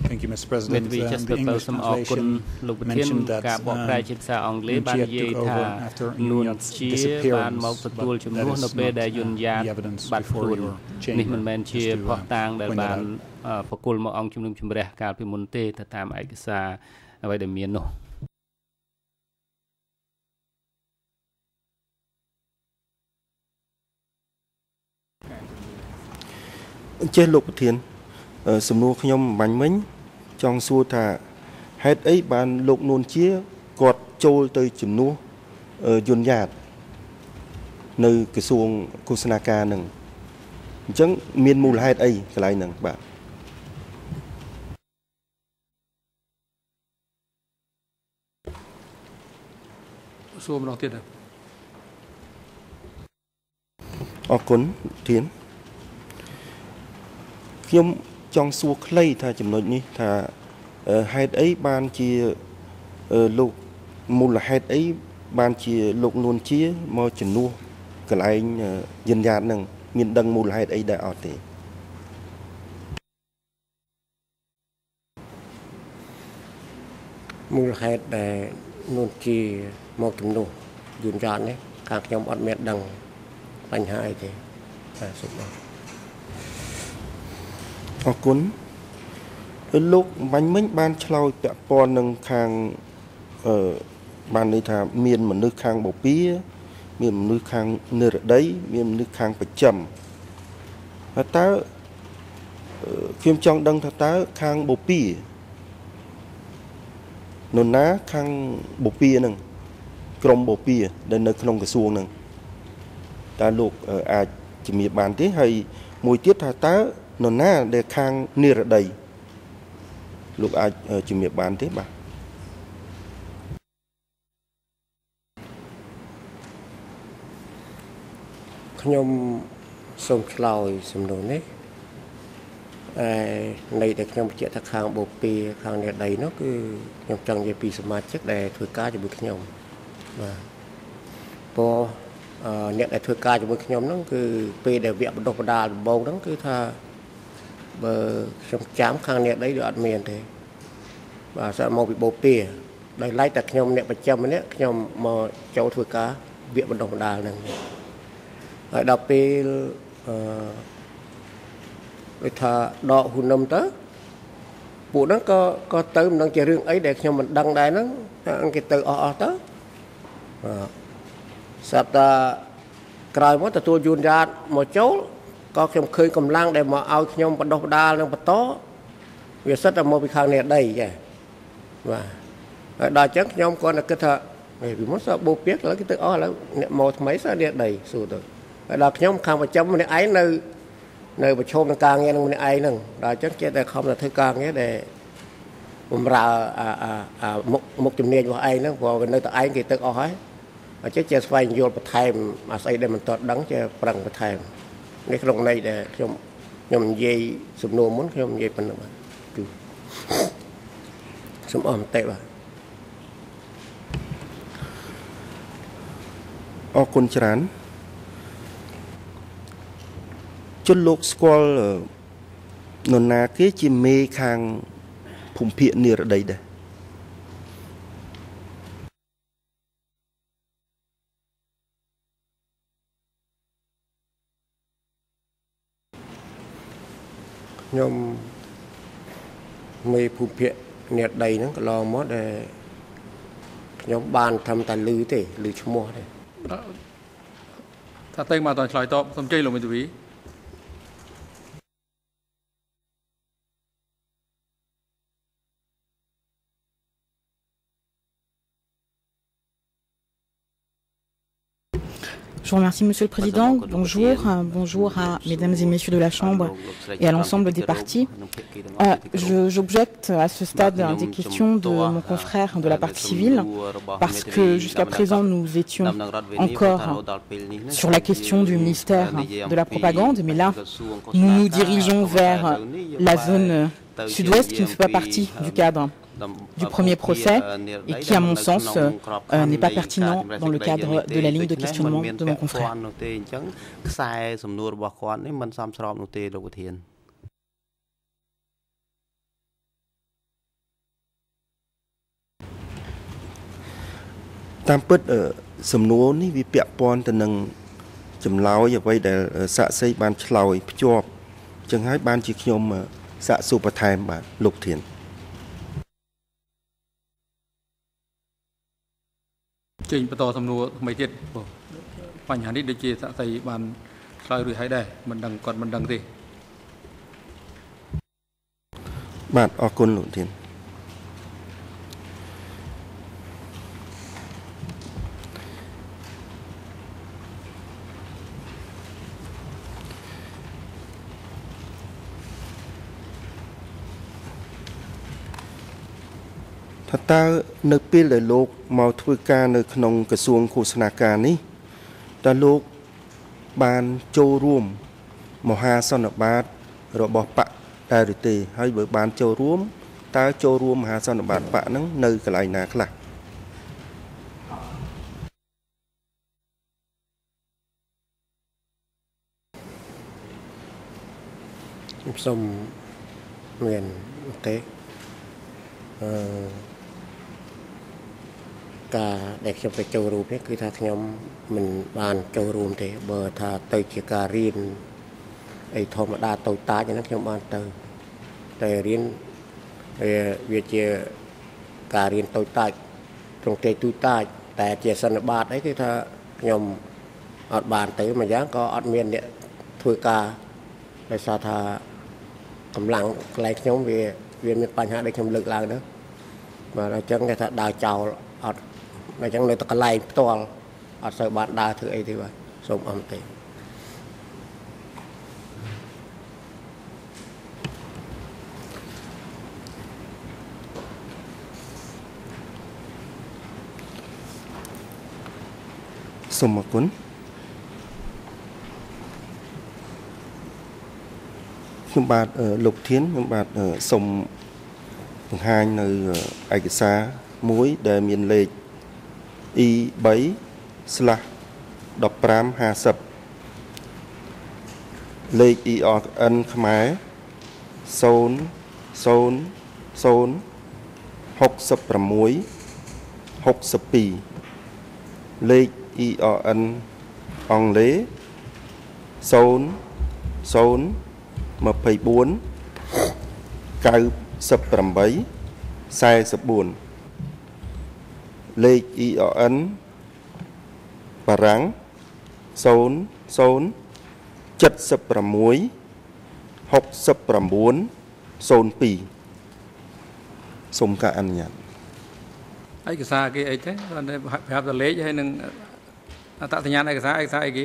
Speaker 4: Thank you, Mr.
Speaker 5: មេ
Speaker 4: President.
Speaker 5: ធាវី
Speaker 4: Um,
Speaker 5: ចាស់
Speaker 4: the
Speaker 5: ទៅ
Speaker 4: English
Speaker 5: សូមអរគុណ
Speaker 4: translation
Speaker 5: លោកប្រធាន
Speaker 4: mentioned that
Speaker 5: ការបកប្រែ
Speaker 4: uh,
Speaker 5: ជាភាសាអង់គ្លេសបាន
Speaker 4: Nuon
Speaker 5: និយាយ
Speaker 4: took
Speaker 5: ថា
Speaker 4: over after
Speaker 5: នួន
Speaker 4: Nuon's
Speaker 5: ជាបាន
Speaker 4: disappearance,
Speaker 5: មកទទួល
Speaker 4: but
Speaker 5: ជំ
Speaker 4: that
Speaker 5: នួស
Speaker 4: is
Speaker 5: នៅពេល
Speaker 4: not,
Speaker 5: ដែលយុន
Speaker 4: uh,
Speaker 5: យ៉ាត
Speaker 4: the evidence
Speaker 5: បាត់
Speaker 4: before
Speaker 5: ខ្លួន
Speaker 4: your chamber,
Speaker 5: នេះមិនមែនជា
Speaker 4: just to, uh,
Speaker 5: ផុសតាងដែល
Speaker 4: point that
Speaker 5: បាន
Speaker 4: out.
Speaker 5: អឺប្រគល់មកអង្គជំនុំជម្រះកាលពីមុនទេទៅតាមឯកសារអ្វីដែលមាននោះ
Speaker 2: អញ្ចេះលោកប្រធានអឺសំណួរខ្ញុំបាញ់មិញ ចង់សួរថាហេតុអីបានលោកនួនជាគាត់ចូលទៅជំនួសអឺយុនយ៉ាតនៅក្រសួងឃោសនាការនឹងអញ្ចឹងមានមូលហេតុអីកន្លែងហ្នឹងបាទ
Speaker 1: សួរម្ដងទៀតណា
Speaker 2: អរគុណធាន ខ្ញុំចង់សួរខ្លីថាចំណុចនេះថាអឺហេតុអីបានជាអឺលោកមូលហេតុអីបានជាលោកនួនជាមកជំនួសកន្លែងអឺយិនយ៉ាតនឹងមានដឹងមូលហេតុអីដែរអត់ទេ
Speaker 3: មូលហេតុដែលនួនជាមកជំនួសយុនយ៉ាតនេះខាងខ្ញុំអត់មានដឹងបញ្ហាអីទេបាទសូមអរ
Speaker 2: អរគុណហើយលោកបាញ់មិញបានឆ្លើយពាក់ព័ន្ធនឹងខាងអឺបានន័យថាមានមនុស្សខាងបូព៌ាមានមនុស្សខាងនិរដី មានមនុស្សខាងប្រចាំហើយតើអឺខ្ញុំចង់ដឹងថាតើខាងបូព៌ានរណាខាងបូព៌ាហ្នឹងក្រមបូព៌ាដែលនៅក្នុងក្រសួងហ្នឹងតើលោកអឺអាចជំរាបបានទេហើយមួយទៀតថាតើ នរណាដែលខាងនិរដីលោកអាចអឺជំរាបបានទេបាទ
Speaker 3: ខ្ញុំសូមឆ្លើយសំណួរនេះអឺនៃដែលខ្ញុំបញ្ជាក់ថាខាងបូព៌ាខាងអ្នកដីនោះគឺខ្ញុំចង់និយាយពីសមាជិកដែលធ្វើការជាមួយខ្ញុំបាទព្រោះអឺអ្នកដែលធ្វើការជាមួយខ្ញុំហ្នឹងគឺពេលដែលវគ្គបណ្ដុះបណ្ដាលដំបូងហ្នឹងគឺថា បើខ្ញុំចាំខាងអ្នកដីវាអត់មានទេបាទសើមកពីបូព៌ាដោយឡែកតែខ្ញុំអ្នកប្រចាំម្នាក់ខ្ញុំមកចូលធ្វើការវគ្គបណ្ដុះបណ្ដាលហ្នឹងហើយដល់ពេលអឺដូចថាដកហ៊ុននឹមទៅពួកហ្នឹងក៏ក៏ទៅមិនដឹងជារឿងអីដែលខ្ញុំមិនដឹងដែរហ្នឹងតែគេទៅអស់អស់ទៅបាទស្រាប់តែក្រោយមកទទួលយួនយ៉ាតមកចូល ក៏ខ្ញុំឃើញកម្លាំងដែលមកឲ្យខ្ញុំបដោះបដាលនឹងបន្តវាសិតតែមកពីខាងនេះដីចាបាទហើយដល់អញ្ចឹងខ្ញុំគាត់តែគិតថាហេពីមុនសើបូពៀកឥឡូវគេទៅអស់ឥឡូវអ្នកមកថ្មីសើនេះដីសួរទៅហើយដល់ខ្ញុំខាងប្រចាំម្នាក់ឯងនៅនៅប្រជុំនឹងការងារនឹងម្នាក់ឯងហ្នឹងដល់អញ្ចឹងចេះតែខំតែធ្វើការងារដែលបំរើអាអាអាមុខមុខជំនាញរបស់ឯងហ្នឹងព្រោះវានៅតែឯងគេទឹកអស់ហើយអញ្ចឹងចេះស្វែងយល់បន្ថែមអាស្អីដែលមិនទាន់ដឹងចេះប្រឹងបន្ថែម នេះក្នុងន័យដែលខ្ញុំខ្ញុំនិយាយសំណួរមុនខ្ញុំនិយាយប៉ុណ្្នឹងបាទគឺសូមអរមតិបាទ
Speaker 2: អរគុណច្រើនជនលោកស្គាល់អឺនរណាគេជាមេខាងភូមិភាគនិរដីដែរ
Speaker 3: ខ្ញុំមេភូមិភាគនេតដីហ្នឹងកន្លងមកដែលខ្ញុំបានធ្វើតែលឺទេលឺឈ្មោះទេ
Speaker 1: ថាតែងមកអត់ឆ្លើយតបសូមអញ្ជើញលោកមេធាវី
Speaker 4: vous remercie, Monsieur le Président. Bonjour, euh, bonjour à Mesdames et Messieurs de la Chambre et à l'ensemble des partis. Euh, je- J'objecte à ce stade des questions de mon confrère de la partie civile, parce que jusqu'à présent nous étions encore sur la question du ministère de la propagande, mais là nous nous dirigeons vers la zone sud-ouest qui ne fait pas partie du cadre du premier procès et qui, à mon sens, euh, euh, n'est pas pertinent dans le cadre de la ligne de questionnement de mon confrère.
Speaker 6: ចឹងខ្សែសំណួររបស់គាត់នេះមិនសមស្របនោះទេលោកប្រធាន
Speaker 2: តាមពិតអឺសំណួរនេះវាពាក់ព័ន្ធទៅនឹងចម្លើយអ្វីដែលអឺសាក់សីបានឆ្លើយភ្ជាប់អញ្ចឹងហើយបានជាខ្ញុំអឺសាកសួរបន្ថែមបាទលោកធាន
Speaker 1: ចេញបន្តសំណួរថ្មីទៀតបងបញ្ហានេះដូចជាស័ក្តិសិទ្ធិបានឆ្លើយរួចហើយដែរមិនដឹងគាត់មិនដឹងទេ
Speaker 2: បាទអរគុណលោកធាន ថាតើនៅពេលដែលលោកមកធ្វើការនៅ ក្នុងក្រសួងឃោសនាការនេះតើលោកបានចូលរួមមហាសន្និបាតរបស់បកដែរឬទេហើយបើបានចូលរួមតើចូលរួមមហាសន្និបាតបកហ្នឹងនៅកន្លែងណាខ្លះ
Speaker 3: ខ្ញុំសូមមានមតិអឺ ការដែលខ្ញុំទៅចូលរួមនេះគឺថាខ្ញុំមិនបានចូលរួមទេបើថាទៅជាការរៀនអីធម្មតាតូចតាចហ្នឹងខ្ញុំបានទៅតែរៀនវាវាជាការរៀនតូចតាចត្រង់ទេទូចតាចតែជាសន្និបាតអីគឺថាខ្ញុំអត់បានទៅមួយយ៉ាងក៏អត់មានអ្នកធ្វើការដោយសារថាកម្លាំងកន្លែងខ្ញុំវាវាមានបញ្ហាដែលខ្ញុំលើកឡើងទៅបាទអញ្ចឹងគេថាដើរចោលអត់ អញ្ចឹងនៅតែកន្លែងផ្ទាល់អត់សូវបានដើរធ្វើអីទេបាទសូមអរទេ
Speaker 2: សូមអរគុណខ្ញុំបាទអឺលោកធានខ្ញុំបាទអឺសូមបង្ហាញនៅអឺឯកសារមួយដែលមានលេខ E3/1550 លេខ ERN ខ្មែរ0 0 0 66 62លេខ ERN អង់គ្លេស0 0 24 98 44 លេខ ERN បារាំង0 0 76 69 02សូមការអនុញ្ញាត
Speaker 1: ឯកសារគេអីទេគាត់តែប្រាប់តែលេខហើយនឹងអត្តសញ្ញាណឯកសារឯកសារអីគេ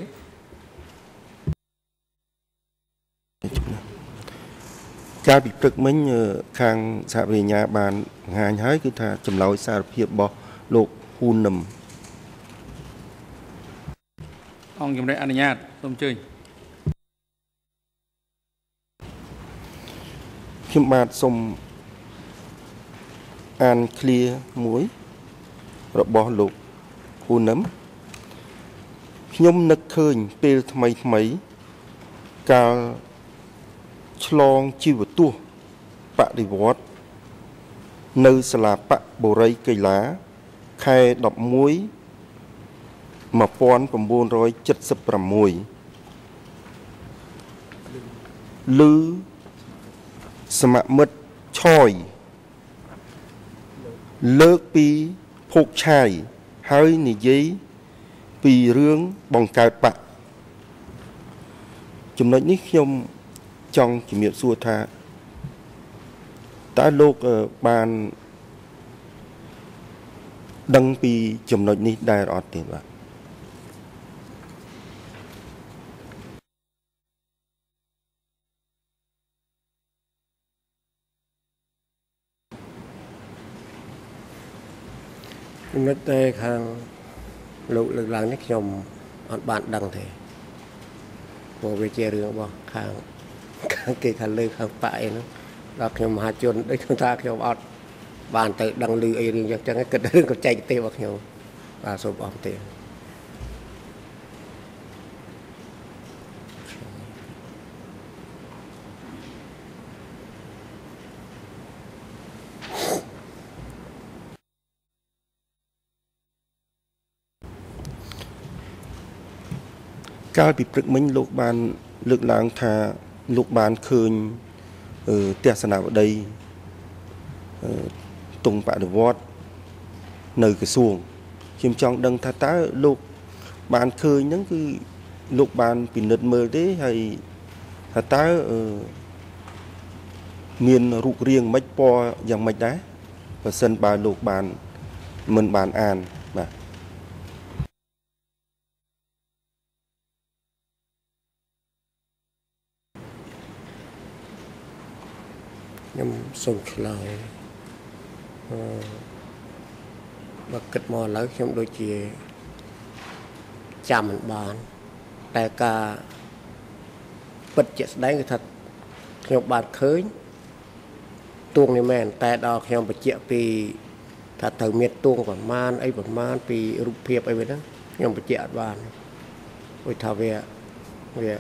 Speaker 2: កាលពីព្រឹកមិញអឺខាងសហវិញ្ញាបានបង្ហាញហើយគឺថាចម្លើយសារភាពរបស់ លោកហ៊ូននឹម
Speaker 1: អង្គជំរែកអនុញ្ញាតសូមអញ្ជើញ
Speaker 2: ខ្ញុំបាទសូមអានឃ្លាមួយរបស់លោកហ៊ូននឹមខ្ញុំនឹកឃើញពេលថ្មីថ្មីកាលឆ្លងជីវទស្សន៍បដិវត្តន៍នៅសាលាបៈបុរីកីឡា ខែ11 1976ឮសមមិត្តឆយលើកពីភោគឆាយហើយនិយាយពីរឿងបង្កើតបកចំណុចនេះខ្ញុំចង់ជំរាបសួរថាតើលោកអឺបាន ដឹងពីចំណុចនេះដែរអត់ទេបាទ
Speaker 3: ចំណុចតែខាងលោកលើកឡើងនេះខ្ញុំអត់បានដឹងទេព្រោះវាជារឿងរបស់ខាងខាងគេខាងលើខាងប៉ៃហ្នឹងដល់ខ្ញុំមហាជនដូចខ្ញុំថាខ្ញុំអត់ បានទៅដឹងឮអីរឿងយ៉ាងចឹងគិតរឿងកចែកទេរបស់ខ្ញុំបាទសូមអរទេ
Speaker 2: កាលពីព្រឹកមិញលោកបាន លើកឡើងថាលោកបានឃើញទស្សនវិដី តុងបដិវត្តនៅក្រសួងខ្ញុំចង់ដឹងថាតើលោកបានឃើញហ្នឹងគឺលោកបានពិនិត្យមើលទេហើយថាតើមានរូបរាងមិនពណ៌យ៉ាងម៉េចដែរបើសិនបើលោកបានមិនបានអានបាទ
Speaker 3: ខ្ញុំសូមឆ្លើយអឺ បើគិតមកឥឡូវខ្ញុំដូចជាចាំមិនបាន តែការពិតជាក់ស្ដែងគឺថាខ្ញុំបានឃើញទួងនេះមែនតែដល់ខ្ញុំបញ្ជាក់ពីថាត្រូវមានទួងប្រមាណអីប្រមាណពីរូបភាពអីវិញហ្នឹងខ្ញុំបញ្ជាក់អត់បានព្រោះថាវាវា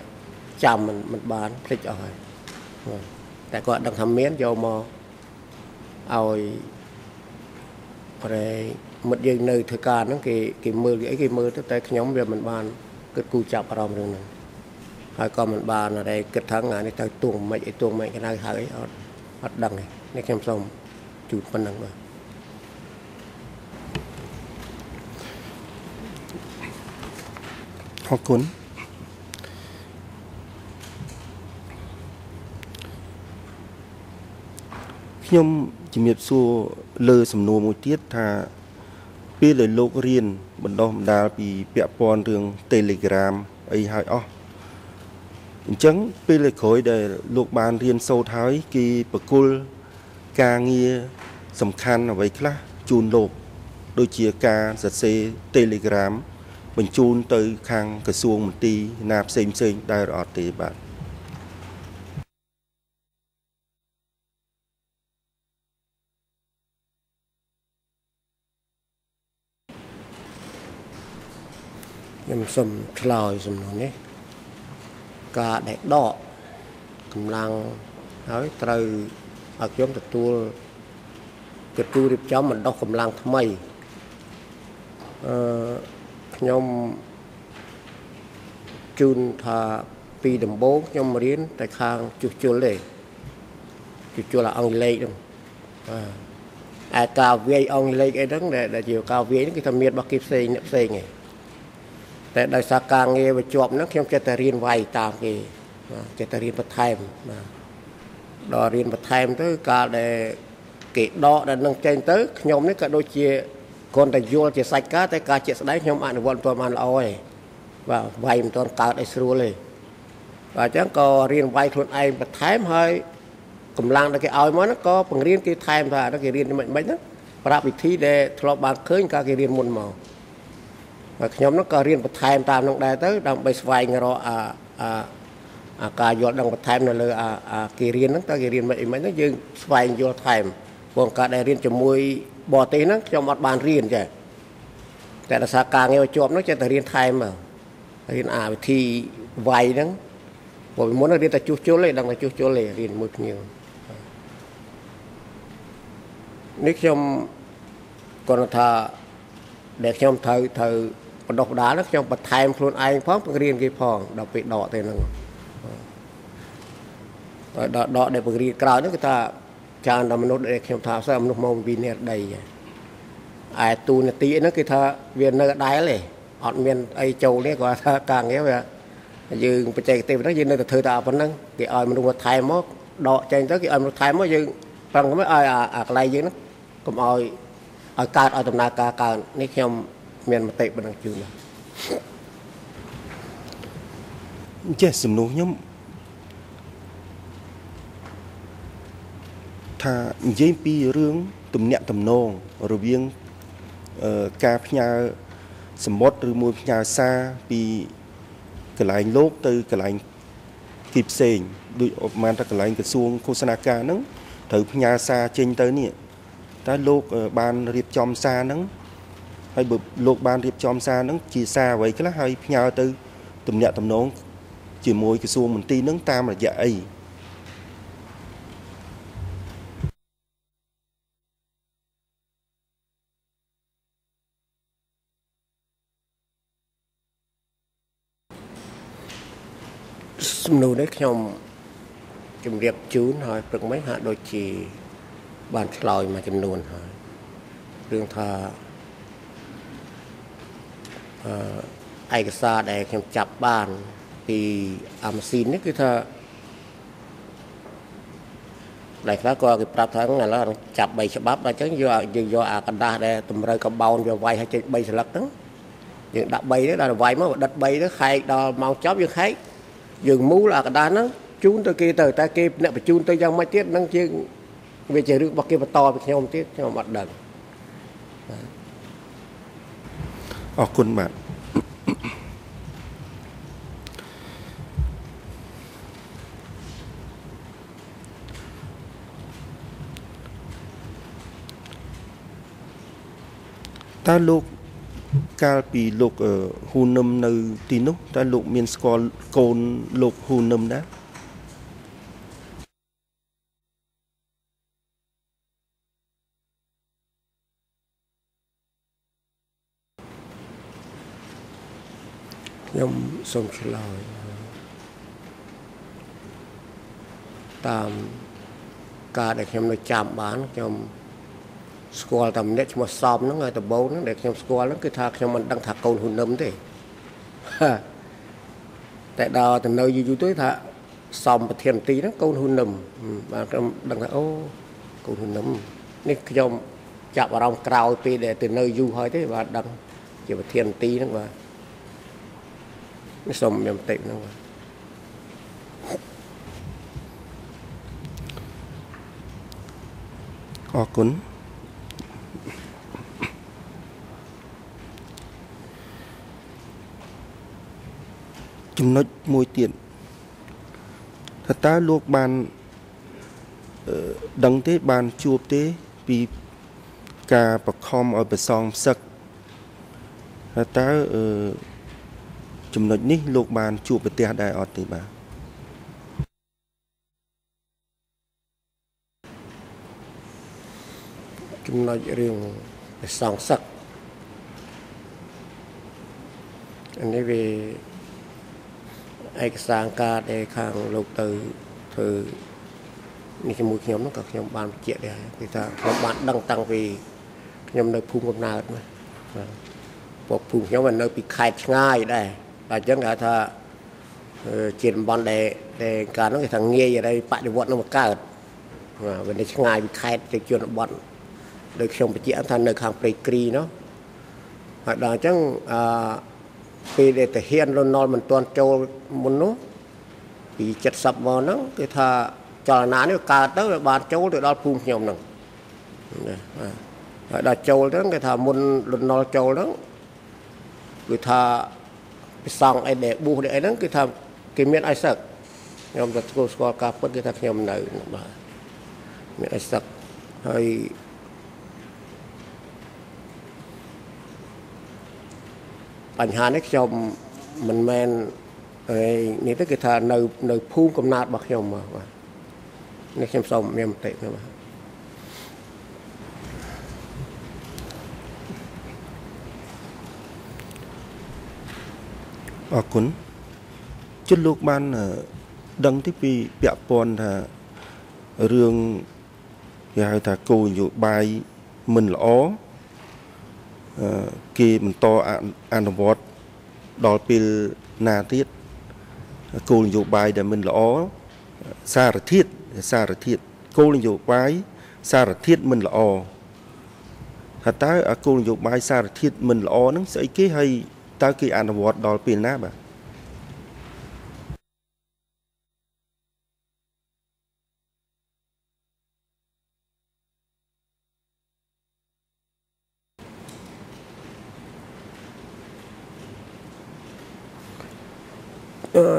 Speaker 3: ចាំមិនមិនបានភ្លេចអស់ហើយតែគាត់ដឹងថាមានយកមកឲ្យ ប្រែមិត្តយើងនៅធ្វើការហ្នឹងគេគេមើលគេអីគេមើលទៅតែខ្ញុំវាមិនបានគិតគូចាប់អារម្មណ៍រឿងហ្នឹងហើយក៏មិនបានអីគិតថាអានេះទៅទួងមិនអីទួងមិនកណ្ដៅហើយអត់អត់ដឹងទេនេះខ្ញុំសូមជូនប៉ុណ្ណឹងបាទ
Speaker 2: អរគុណខ្ញុំជំរាបសួរ លើសំណួរមួយទៀតថាពេលដែលលោករៀនបណ្ដោះបណ្ដាលពីពាក់ព័ន្ធរឿង Telegram អីហើយអស់អញ្ចឹងពេលក្រោយដែលលោកបានរៀនសូត្រហើយគេបកគលការងារសំខាន់អ្វីខ្លះជូនលោក ដូចជាការសរសេរ Telegram បញ្ជូនទៅខាងក្រសួងមន្ទីរណាផ្សេងផ្សេងដែរអត់ទេបាទ
Speaker 3: ខ្ញុំសូមឆ្លើយសំណួរនេះការដែលដកកម្លាំងហើយត្រូវឲ្យខ្ញុំទទួលទទួលរៀបចំបណ្ដោះកម្លាំងថ្មីអឺខ្ញុំជូនថាពីដំបូងខ្ញុំរៀនតែខាងជួសជុលទេជួសជុលអង់គ្លេសហ្នឹងបាទឯការវាយអង់គ្លេសអីហ្នឹងដែលជាការវាយហ្នឹងគឺថាមានរបស់គេផ្សេងអ្នកផ្សេងឯង តែដោយសារការងារវាជាប់ហ្នឹងខ្ញុំចិត្តតែរៀនវាយតាមគេបាទចិត្តតែរៀនបន្ថែមបាទដល់រៀនបន្ថែមទៅកាលដែលគេដកដល់នឹងចេញទៅខ្ញុំនេះក៏ដូចជាគ្រាន់តែយល់ជាសាច់ការតែការជាក់ស្ដែងខ្ញុំអនុវត្តមិនទាន់បានល្អទេបាទវាយមិនទាន់កើតឲ្យស្រួលទេបាទអញ្ចឹងក៏រៀនវាយខ្លួនឯងបន្ថែមហើយកម្លាំងដែលគេឲ្យមកហ្នឹងក៏បង្រៀនគេថែមថាគេរៀនមិនមិនហ្នឹងប្រាប់វិធីដែលធ្លាប់បានឃើញការគេរៀនមុនមក ហើយខ្ញុំនោះក៏រៀនបន្ថែមតាមនោះដែរទៅដើម្បីស្វែងរកអាអាអាការយល់ដឹងបន្ថែមនៅលើអាអាគេរៀនហ្នឹងតើគេរៀនមិនអីមិនហ្នឹងយើងស្វែងយល់ថែមព្រោះការដែលរៀនជាមួយបរទេសហ្នឹងខ្ញុំអត់បានរៀនចាតែដោយសារការងារជាប់ហ្នឹងចេះតែរៀនថែមមករៀនអាវិធីវាយហ្នឹងព្រោះមុនរៀនតែជួសជុលទេដឹងតែជួសជុលទេរៀនមួយភ្ញៀវនេះខ្ញុំគាត់ថាដែលខ្ញុំត្រូវត្រូវ បដោះបដាលខ្ញុំបន្ថែមខ្លួនឯងផងបង្រៀនគេផងដល់ពេលដកទៅហ្នឹងដល់ដកដែលបង្រៀនក្រោយហ្នឹងគឺថាចានដល់មនុស្សដែលខ្ញុំថាសើមនុស្សមកពីនេរដីឯទូនាទីហ្នឹងគឺថាវានៅដែលទេអត់មានអីចូលនេះគាត់ថាការងារវាយើងបច្ចេកទេសហ្នឹងយើងនៅតែធ្វើតែប៉ុណ្្នឹងគេឲ្យមនុស្សមកថែមមកដកចេញទៅគេឲ្យមនុស្សថែមមកយើងប្រឹងមកឲ្យអាកន្លែងយើងហ្នឹងកុំឲ្យឲ្យកើតឲ្យដំណើរការកើតនេះខ្ញុំ មានមតិប៉ុណ្ណឹងជូន
Speaker 2: ចេះសំណួរខ្ញុំថានិយាយពីរឿងទំនាក់ទំនងរវាងការផ្ញើសមុទ្រឬមួយផ្ញើសារពីកន្លែងលោកទៅកន្លែងទីផ្សេងដូចឧបមាថាកន្លែងក្រសួងឃោសនាការហ្នឹងត្រូវផ្ញើសារចេញទៅនេះតើលោកបានរៀបចំសារហ្នឹង ហើយបើលោកបានរៀបចំសារហ្នឹងជាសារអ្វីខ្លះហើយផ្ញើទៅទំនាក់ទំនងជាមួយក្រសួងមន្ទីរហ្នឹងតាមរយៈអី
Speaker 3: សំណួរនេះខ្ញុំជម្រាបជូនហើយព្រឹកមិញហាក់ដូចជាបានឆ្លើយមួយចំនួនហើយរឿងថាអឺ ឯកសារដែលខ្ញុំចាប់បានពីអាម៉ាស៊ីននេះគឺថាដែលខ្លះក៏គេប្រាប់ថាឥឡូវចាប់3ច្បាប់ដល់អញ្ចឹងយកយើងយកអាកណ្ដាស់ដែលតម្រូវកបោនវាវាយឲ្យចេញ3ស្លឹកហ្នឹងយើងដាក់3ហ្នឹងដល់វាយមកដិត3ហ្នឹងខែកដល់ម៉ោងចប់យើងខែកយើងមូលអាកណ្ដាស់ហ្នឹងជូនទៅគេទៅតែគេអ្នកបញ្ជូនទៅយ៉ាងម៉េចទៀតហ្នឹងជាវាជារឿងរបស់គេបន្តពីខ្ញុំទៀតខ្ញុំអត់ដឹង
Speaker 2: អរគុណបាទតើលោកកាលពីលោកហ៊ូនឹមនៅទីនោះតើលោកមានស្គាល់កូនលោកហ៊ូនឹមដែរ
Speaker 3: ខ្ញុំសូមឆ្លើយតាមការដែលខ្ញុំនៅចាំបានខ្ញុំស្គាល់តែម្នាក់ឈ្មោះសំហ្នឹងហើយដំបូងហ្នឹងដែលខ្ញុំស្គាល់ហ្នឹងគឺថាខ្ញុំមិនដឹងថាកូនហ៊ុននឹមទេតែដល់ទៅនៅយូរយូរទៅថាសំប្រធានទីហ្នឹងកូនហ៊ុននឹមបាទខ្ញុំដឹងថាអូកូនហ៊ុននឹមនេះខ្ញុំចាប់អារម្មណ៍ក្រោយពេលដែលទៅនៅយូរហើយទេបាទដឹងជាប្រធានទីហ្នឹងបាទ សូមមានបន្តិចហ្នឹងបាទ
Speaker 2: អរគុណចំណុចមួយទៀតថាតើលោកបានដឹងទេបានជួបទេពីការបខំឲ្យប្រសងផ្សឹកថាតើអឺ ចំណុចនេះលោកបានជួបប្រទះដែរអត់ទេបាទ
Speaker 3: ចំណុចរឿងសងសឹកអានេះវាឯកសារការដែលខាងលោកទៅធ្វើនេះជាមួយខ្ញុំហ្នឹងក៏ខ្ញុំបានបញ្ជាក់ដែរគឺថាខ្ញុំបានដឹងតាំងពីខ្ញុំនៅភូមិកំណើតណាបាទពួកភូមិខ្ញុំនៅពីខេត្តឆ្ងាយដែរ តែអញ្ចឹងគេថាជាតំបន់ដែលដែលកាលនោះគេថាងាយឲ្យបដិវត្តនឹងមកកើតវានៅឆ្ងាយពីខេត្តទៅជនបទដោយខ្ញុំបញ្ជាក់ថានៅខាងព្រៃគ្រីនោះហើយដល់អញ្ចឹងអឺពេលដែលតាហ៊ានលន់ណល់មិនទាន់ចូលមុននោះពី70មកហ្នឹងគឺថាចលនានេះកើតទៅវាបានចូលទៅដល់ភូមិខ្ញុំហ្នឹងហើយដល់ចូលទៅគេថាមុនលន់ណល់ចូលហ្នឹងគឺថា ពិសងអីដែលប៊ូសអីហ្នឹងគឺថាគេមានអីសឹកខ្ញុំទៅស្គាល់ស្គាល់ការពិតគឺថាខ្ញុំនៅបាទមានអីសឹកហើយបញ្ហានេះខ្ញុំមិនមែននេះទៅគឺថានៅនៅភូមិកំណើតរបស់ខ្ញុំបាទនេះខ្ញុំសូមមានមតិណាបាទ
Speaker 2: អរគុណជិតលោកបានដឹងទីពីពាក់ព័ន្ធថារឿងគេហៅថាគោលនយោបាយមិនល្អគេបន្តអនុវត្តដល់ពេលណាទៀតគោលនយោបាយដែលមិនល្អសារធាតុសារធាតុគោលនយោបាយសារធាតុមិនល្អថាតើគោលនយោបាយសារធាតុមិនល្អហ្នឹងស្អីគេហើយ តើគេអនុវត្តដល់ពេលណាបាទ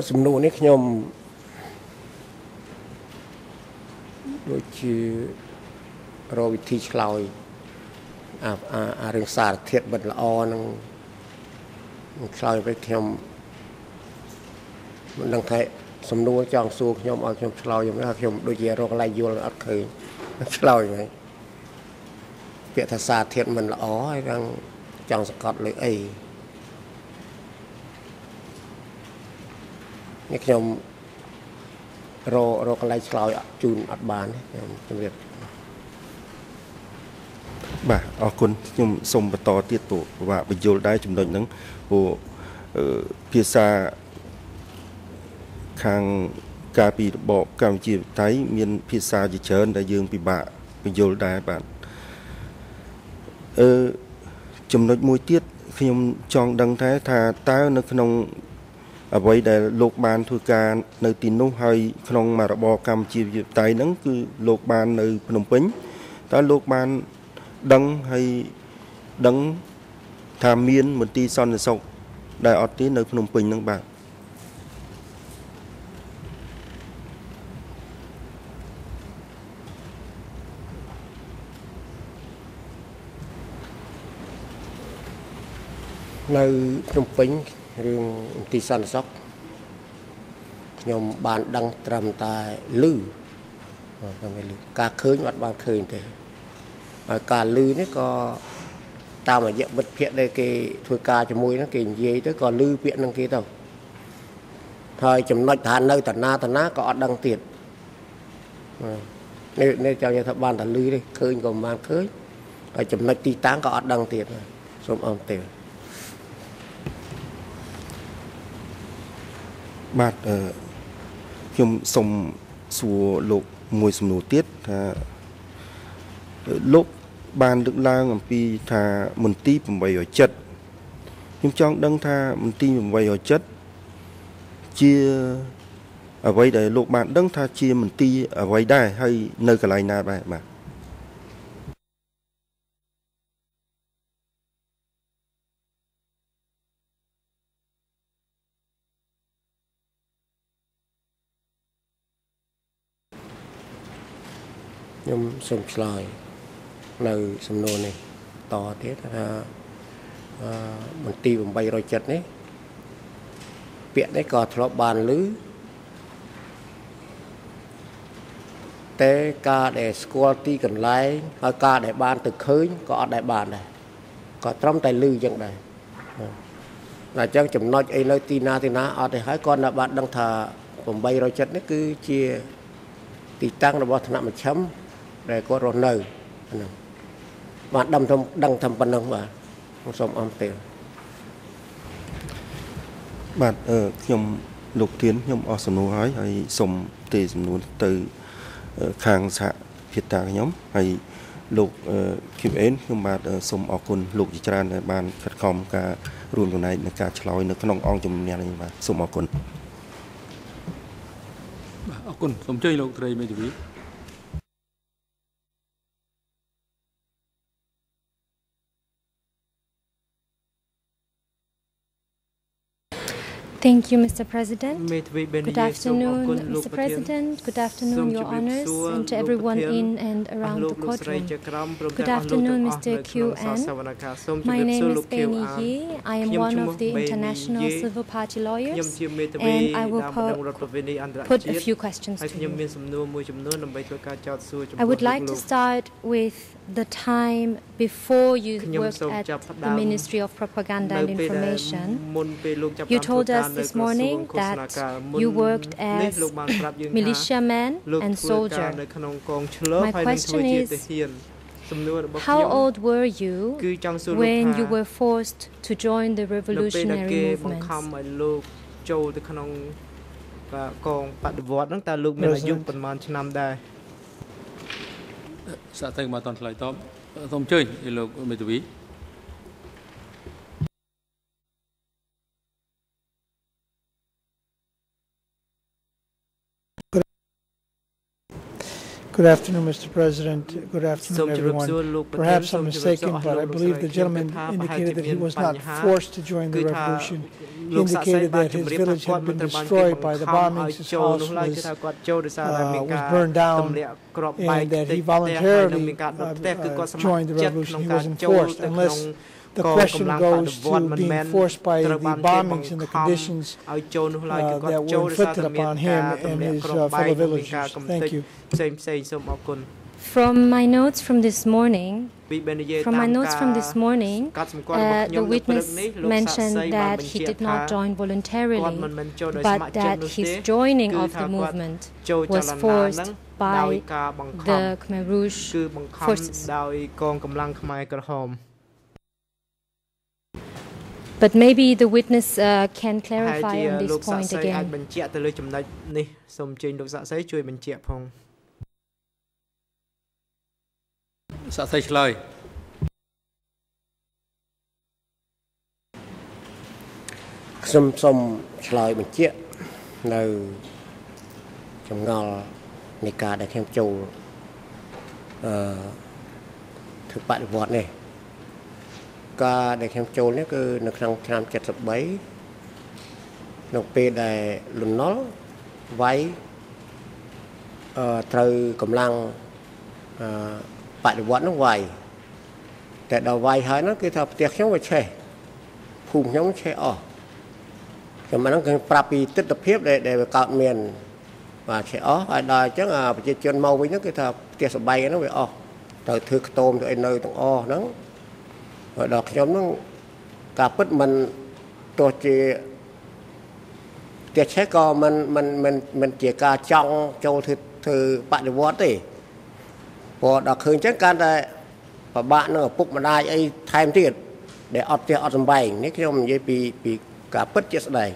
Speaker 3: សំណួរនេះខ្ញុំដូចជារកវិធីឆ្លើយអារឿងសារធាតុបិទល្អនឹង ឆ្លើយទៅខ្ញុំមិនដឹងថាសំណួរចង់សួរខ្ញុំឲ្យខ្ញុំឆ្លើយខ្ញុំថាខ្ញុំដូចជារកកន្លែងយល់អត់ឃើញឆ្លើយហ្នឹងពាក្យថាសារធាតុមិនល្អហើយខាងចង់សង្កត់លើអីនេះខ្ញុំរករកកន្លែងឆ្លើយជូនអត់បានទេខ្ញុំជម្រាប
Speaker 2: បាទអរគុណខ្ញុំសូមបន្តទៀតព្រោះពិបាកបញ្យល់ដែរចំណុចហ្នឹងព្រោះអឺភាសាខាងការពីរបបកម្ពុជាតៃមានភាសាជាច្រើនដែលយើងពិបាកបញ្យល់ដែរបាទអឺចំណុចមួយទៀតខ្ញុំចង់ដឹងថាថាតើនៅក្នុងអ្វីដែលលោកបានធ្វើការនៅទីនោះហើយក្នុងមួយរបបកម្ពុជាប្រជាធិបតេយ្យហ្នឹងគឺលោកបាននៅភ្នំពេញតើលោកបាន ដឹងហើយដឹងថាមានមន្ទីរសន្តិសុខដែលអត់ទេនៅភ្នំពេញហ្នឹងបាទ
Speaker 3: នៅភ្នំពេញរឿងទីសន្តិសុខខ្ញុំបានដឹងត្រឹមតែឮតាមតែឮការឃើញអត់បានឃើញទេ ហើយការឮនេះក៏តាមរយៈមិត្តភ័ក្តិដែលគេធ្វើការជាមួយហ្នឹងគេនិយាយទៅក៏ឮពាក្យហ្នឹងគេទៅហើយចំណុចថានៅតាណាតាណាក៏អត់ដឹងទៀតនេះនេះចង់និយាយថាបានតែឮទេឃើញក៏មិនបានឃើញហើយចំណុចទីតាំងក៏អត់ដឹងទៀតសូមអរទេ
Speaker 2: បាទអឺខ្ញុំសូមសួរលោកមួយសំណួរទៀតថាអឺលោក បានលើកឡើងអំពីថាមន្ទីរ807ខ្ញុំចង់ដឹងថាមន្ទីរ807ជាអ្វីដែលលោកបានដឹងថាជាមន្ទីរអ្វីដែរហើយនៅកន្លែងណាដែរបាទ
Speaker 3: ខ្ញុំសូមឆ្លើយ នៅសំណួរនេះតទៀតថាអឺមន្ទីរ807នេះពាក្យនេះក៏ធ្លាប់បានឮតែការដែលស្គាល់ទីកន្លែងហើយការដែលបានទៅឃើញក៏អត់ដែលបានដែរក៏ត្រឹមតែឮចឹងដែរតែអញ្ចឹងចំណុចអីនៅទីណាទីណាអត់ទេហើយគាត់នៅបានដឹងថា807នេះគឺជាទីតាំងរបស់ថ្នាក់មជ្ឈិមដែលគាត់រស់នៅហ្នឹង បានដឹងថាដឹងថាប៉ុណ្ណឹងបាទខ្ញុំសូមអរទេ
Speaker 2: បាទអឺខ្ញុំលោកធានខ្ញុំអស់សំណួរហើយហើយសូមទេសំណួរទៅអឺខាងសហភិតាខ្ញុំហើយលោក QN ខ្ញុំបាទអឺសូមអរគុណលោកជាច្រើនដែលបានខិតខំការរួមចំណែកในការឆ្លើយនៅក្នុងអង្គជំនាញនេះបាទសូមអរគុណ
Speaker 1: បាទអរគុណសូមអញ្ជើញលោកត្រីមេធាវី
Speaker 7: Thank you, Mr. President. Good afternoon, Mr. President. Good afternoon, Your
Speaker 8: Honours,
Speaker 7: and to everyone in and around the courtroom. Good afternoon, Mr. QN. My name is
Speaker 8: Penny
Speaker 7: Yi. I am one of the international civil party lawyers, and I will put a few questions to you. I would like to start with the time before you
Speaker 8: ខ្ញុំ
Speaker 7: worked
Speaker 8: សូម
Speaker 7: at
Speaker 8: ចាប់ផ្ដើ
Speaker 7: the
Speaker 8: ម
Speaker 7: Ministry of Propaganda
Speaker 8: នៅ
Speaker 7: and
Speaker 8: ពេលដែល
Speaker 7: Information.
Speaker 8: មុនពេលលោកចាប់
Speaker 7: You
Speaker 8: ផ្ដើមធ្វើ
Speaker 7: told
Speaker 8: ការ
Speaker 7: us
Speaker 8: នៅ
Speaker 7: this
Speaker 8: ក្រសួង
Speaker 7: morning
Speaker 8: ឃោស
Speaker 7: that
Speaker 8: នាការមុន
Speaker 7: you worked
Speaker 8: នេះ
Speaker 7: as
Speaker 8: លោកបានប្រាប់យើងថា
Speaker 7: militiaman
Speaker 8: លោក
Speaker 7: and
Speaker 8: ធ្វើការ
Speaker 7: soldier.
Speaker 8: នៅក្នុងកងឆ្លើប
Speaker 7: My
Speaker 8: ហើយនឹងធ្វើ
Speaker 7: question
Speaker 8: ជា
Speaker 7: is,
Speaker 8: ទាហានសំណួររបស់ខ្ញុំ
Speaker 7: How old were you
Speaker 8: គឺចង់សួរលោក
Speaker 7: when
Speaker 8: ថា
Speaker 7: you were forced to join the
Speaker 8: នៅពេលដែល
Speaker 7: revolutionary
Speaker 8: គេបង្ខំ
Speaker 7: movements?
Speaker 8: ឲ្យលោកចូលទៅក្នុងបាទកងបដិវត្តហ្នឹងតើលោកមានអាយុប្រហែលឆ្នាំដែរ
Speaker 1: សាកតែមកអត់ទាន់ឆ្លើយតបសូមអញ្ជើញលោកមេធាវី
Speaker 9: Good afternoon, Mr. President. Good afternoon, everyone. Perhaps I'm mistaken, but I believe the gentleman indicated that he was not forced to join the revolution. He indicated that his village had been destroyed by the bombings, his house was, uh, was burned down, and that he voluntarily uh, uh, joined the revolution. He wasn't forced, unless the question goes to being forced by the bombings and the conditions uh, that were inflicted upon him and his uh, fellow villagers. Thank you.
Speaker 7: From my notes from this morning, from my notes from this morning, uh, the witness mentioned that he did not join voluntarily, but that his joining of the movement was forced by the Khmer Rouge forces. But maybe the witness uh, can clarify on this point again.
Speaker 8: បញ្ជាក់ទៅលើចំណុចនេះសូមអញ្ជើញលោកសាក់សីជួយបញ្ជាក់ផង
Speaker 1: សាក់សីឆ្លើយ
Speaker 3: ខ្ញុំសូមឆ្លើយបញ្ជាក់នៅចម្ងល់នៃការដែលខ្ញុំចូលអឺធ្វើបដិវត្តនេះ ការដែលខ្ញុំចូលនេះគឺនៅក្នុងឆ្នាំ73នៅពេលដែលលន់ណុលវាយអឺត្រូវកម្លាំងអឺបដិវត្តនោះវាយតែដល់វាយហើយនោះគឺថាផ្ទះខ្ញុំវាឆេះភូមិខ្ញុំឆេះអស់ខ្ញុំហ្នឹងគឺប្រាប់ពីទស្សនភាពដែលដែលវាកើតមានបាទឆេះអស់ហើយដល់អញ្ចឹងប្រជាជនមកវិញហ្នឹងគឺថាផ្ទះសបាយហ្នឹងវាអស់ត្រូវធ្វើខ្ទមទៅអីនៅទាំងអស់ហ្នឹង ដល់ខ្ញុំហ្នឹងការពិតមិនទោះជាផ្ទះឆេះក៏មិនមិនមិនមិនជាការចង់ចូលធ្វើធ្វើបដិវត្តទេព្រោះដល់ឃើញចឹងកាន់តែពិបាកនឹងឪពុកម្ដាយអីថែមទៀតដែលអត់ផ្ទះអត់សំបែងនេះខ្ញុំនិយាយពីពីការពិតជាស្ដែង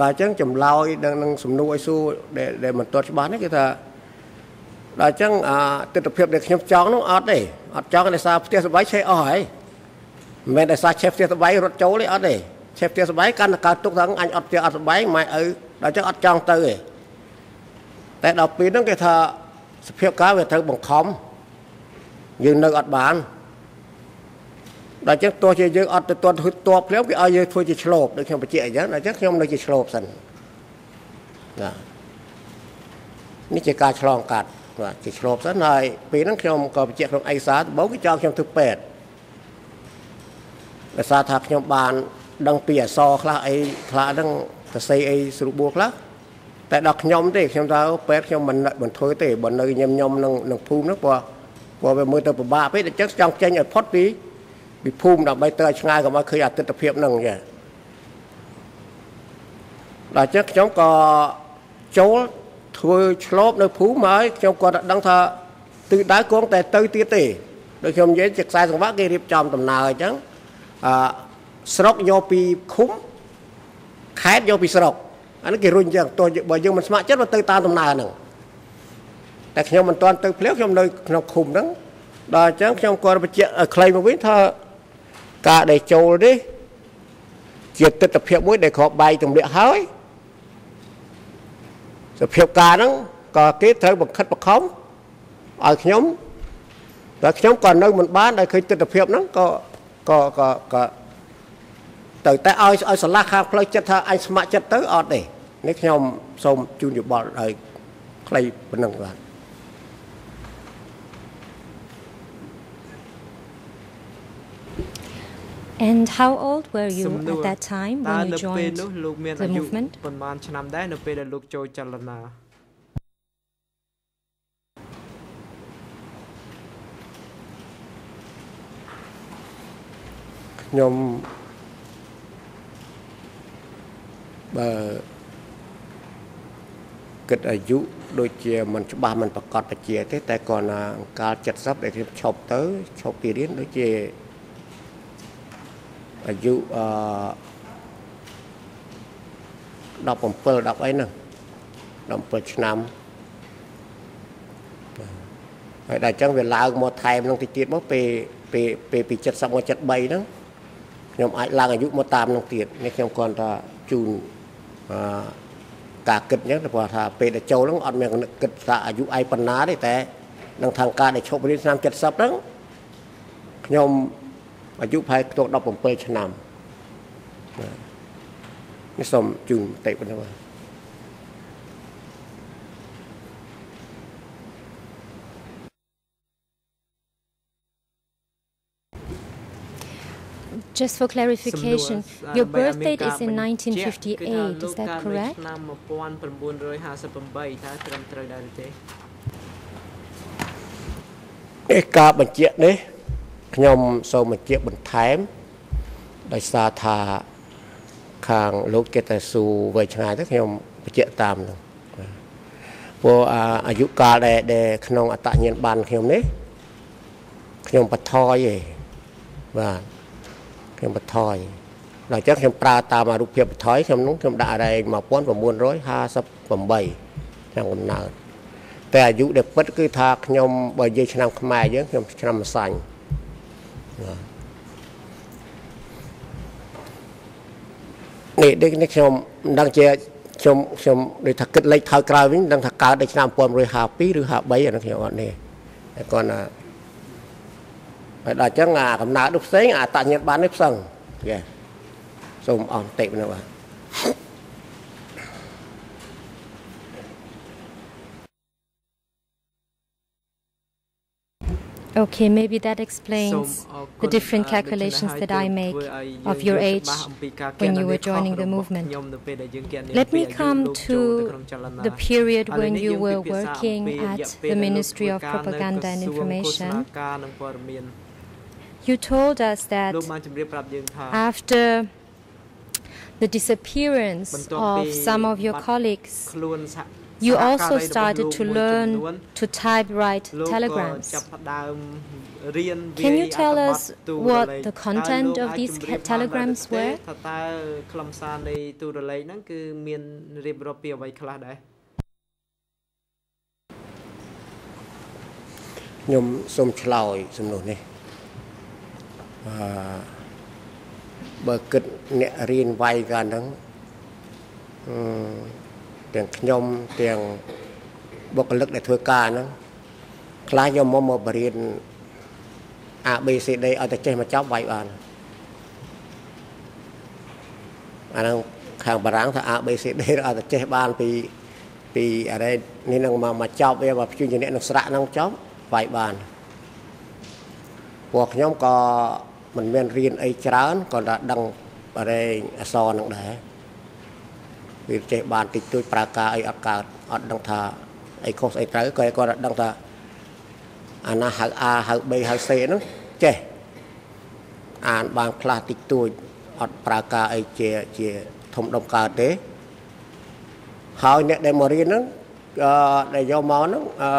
Speaker 3: បាទអញ្ចឹងចម្លើយនឹងសំណួរឲ្យសួរដែលដែលមិនទាត់ច្បាស់នេះគឺថាដល់អញ្ចឹងអាទស្សនភាពដែលខ្ញុំចង់នោះអត់ទេអត់ចង់ដោយសារផ្ទះសបាយឆេះអស់ហើយ មិនមែនដោយសារឆេះផ្ទះសបាយរត់ចូលទេអត់ទេឆេះផ្ទះសបាយកាន់តែកើតទុកថាអញអត់ផ្ទះអត់សបាយម៉ែឪដល់អញ្ចឹងអត់ចង់ទៅទេតែដល់ពេលហ្នឹងគេថាសភាពការវាត្រូវបង្ខំយើងនៅអត់បានដល់ចឹងទោះជាយើងអត់ទៅទាត់ហឹតតបភ្លាមគេឲ្យយើងធ្វើជាឆ្លូបដូចខ្ញុំបញ្ជាក់អញ្ចឹងដល់ចឹងខ្ញុំនៅជាឆ្លូបសិនណានេះជាការឆ្លងកាត់បាទជាឆ្លូបសិនហើយពេលហ្នឹងខ្ញុំក៏បញ្ជាក់ក្នុងឯកសារដំបូងគេចង់ខ្ញុំធ្វើពេទ្យ ដោយសារថាខ្ញុំបាន ដឹងពីអសរខ្លះអីខ្លះហ្នឹងសរសេរអីស្រួលបួលខ្លះតែដល់ខ្ញុំទេខ្ញុំថាពេទ្យខ្ញុំមិនមិនធ្វើទេបើនៅញឹមញឹមនឹងនឹងភូមិហ្នឹងព្រោះព្រោះវាមើលទៅពិបាកពេកអញ្ចឹងចង់ចេញឲ្យផុតពីពីភូមិដើម្បីទៅឲ្យឆ្ងាយកុំឲ្យឃើញអតិថិភាពហ្នឹងចាដល់ចឹងខ្ញុំក៏ចូលធ្វើឆ្លប់នៅភូមិហើយខ្ញុំគាត់ដឹងថាទិសដៅគង់តែទៅទៀតទេដូចខ្ញុំនិយាយជាខ្សែសង្វាក់គេរៀបចំដំណើរអញ្ចឹង អឺស្រុកយកពីឃុំខេត្តយកពីស្រុកអានេះគេរុញអញ្ចឹងទោះបើយើងមិនស្ម័គ្រចិត្តទៅតាមដំណើរហ្នឹងតែខ្ញុំមិនទាន់ទៅភ្លាវខ្ញុំនៅក្នុងឃុំហ្នឹងដល់អញ្ចឹងខ្ញុំគាត់បញ្ជាក់ខ្លីមកវិញថាការដែលចូលនេះជាទស្សនភាពមួយដែលគ្រាប់បែកទម្លាក់ហើយសភាពការហ្នឹងក៏គេត្រូវបង្ខិតបង្ខំឲ្យខ្ញុំតែខ្ញុំក៏នៅមិនបានដែលឃើញទស្សនភាពហ្នឹងក៏ ក៏ក៏ក៏ទៅតែឲ្យឲ្យឆ្លាស់ខាងផ្លូវចិត្តថាអញស្ម័គ្រចិត្តទៅអត់ទេនេះខ្ញុំសូមជូនយោបល់ឲ្យខ្លីប៉ុណ្ណឹងបាទ
Speaker 7: And how old were you at that time when you joined the movement?
Speaker 8: ប្រហែលឆ្នាំដែរនៅពេលដែលលោកចូលចលនា
Speaker 3: ខ្ញុំបើគិតអាយុដូចជាមិនច្បាស់មិនប្រកាសបជាទេ តែគាត់ណាអង្កាល70ដែលខ្ញុំឈប់ទៅឈប់ពីរៀនដូចជាអាយុអឺ17 10អីហ្នឹង17ឆ្នាំហើយដល់អញ្ចឹងវាឡើងមកថែមនឹងតិចទៀតមកពេលពេលពេលពី70មក73ហ្នឹង ខ្ញុំអាចឡើងអាយុមកតាមនឹងទៀតនេះខ្ញុំគាត់ថាជូនអឺការគិតអញ្ចឹងព្រោះថាពេលដែលចូលហ្នឹងអត់មានគិតថាអាយុឯប៉ុណ្ណាទេតែនឹងខាងការដែលឈប់រៀនឆ្នាំ70ហ្នឹងខ្ញុំអាយុប្រហែលខ្ទង់17ឆ្នាំនេះសូមជូនមតិប៉ុណ្ណឹងបាទ
Speaker 7: Just for clarification, your birth date is in 1958, is that correct?
Speaker 8: ឆ្នាំ1958តើត្រឹមត្រូវដែរទេ
Speaker 3: នេះការបញ្ជាក់នេះខ្ញុំសូមបញ្ជាក់បន្ថែមដោយសារថាខាងលោកគេតែស៊ូវ័យឆ្ងាយទៅខ្ញុំបញ្ជាក់តាមនោះព្រោះអាយុកាលដែលដែលក្នុងអតញ្ញាណបានខ្ញុំនេះខ្ញុំបថយឯងបាទ ខ្ញុំបថយដល់អញ្ចឹងខ្ញុំប្រើតាមរូបភាពបថយខ្ញុំនោះខ្ញុំដាក់អរែង1958ឆ្នាំកំណើតតែអាយុដែលពិតគឺថាខ្ញុំបើនិយាយឆ្នាំខ្មែរយើងខ្ញុំឆ្នាំម្សាញ់នេះនេះខ្ញុំមិនដឹងជាខ្ញុំខ្ញុំដូចថាគិតលេខថយក្រោយវិញមិនដឹងថាកើតនៅឆ្នាំ1952ឬ53អានោះខ្ញុំអត់នេះតែគាត់ណា ហើយដល់អញ្ចឹងអាកំណើតនោះផ្សេងអាតញ្ញាណបាននេះផ្សឹងយេសូមអស់បន្តិចនោះបាទ
Speaker 7: Okay, maybe that explains the different calculations that I make of your age when you were joining the movement. Let me come to the period when you were working at the Ministry of Propaganda and Information. You told us that after the disappearance of some of your colleagues, you also started to learn to typewrite telegrams. Can you tell us what the content of these telegrams were?
Speaker 8: Nhom. បរាប់ពីអ្វីខ្លះដែរ
Speaker 3: ខ្ញុំសូមឆ្លើយសំណួរនេះអឺបើគិតអ្នករៀនវាយកាលហ្នឹងអឺទាំងខ្ញុំទាំងបុគ្គលិកដែលធ្វើការហ្នឹងខ្លះយកមកមកបរៀន ABCD ឲ្យតែចេះមកចាប់វាយបានអាហ្នឹងខាងបារាំងថា ABCD ឲ្យតែចេះបានពីពីអរេនេះនឹងមកមកចប់វាមកព្យញ្ជនៈនឹងស្រៈនឹងចប់វាយបានពួកខ្ញុំក៏ មិនមានរៀនអីច្រើនក៏តែដឹងអរេអសរនឹងដែរវាចេះបានតិចតួចប្រើការអីអត់កើតអត់ដឹងថាអីខុសអីត្រូវក៏គាត់ដឹងថាអាណាហៅ A ហៅ B ហៅ C ហ្នឹងចេះអានបានខ្លះតិចតួចអត់ប្រើការអីជាជាធំដុំកើតទេហើយអ្នកដែលមករៀនហ្នឹងអឺដែលយកមកហ្នឹងអឺ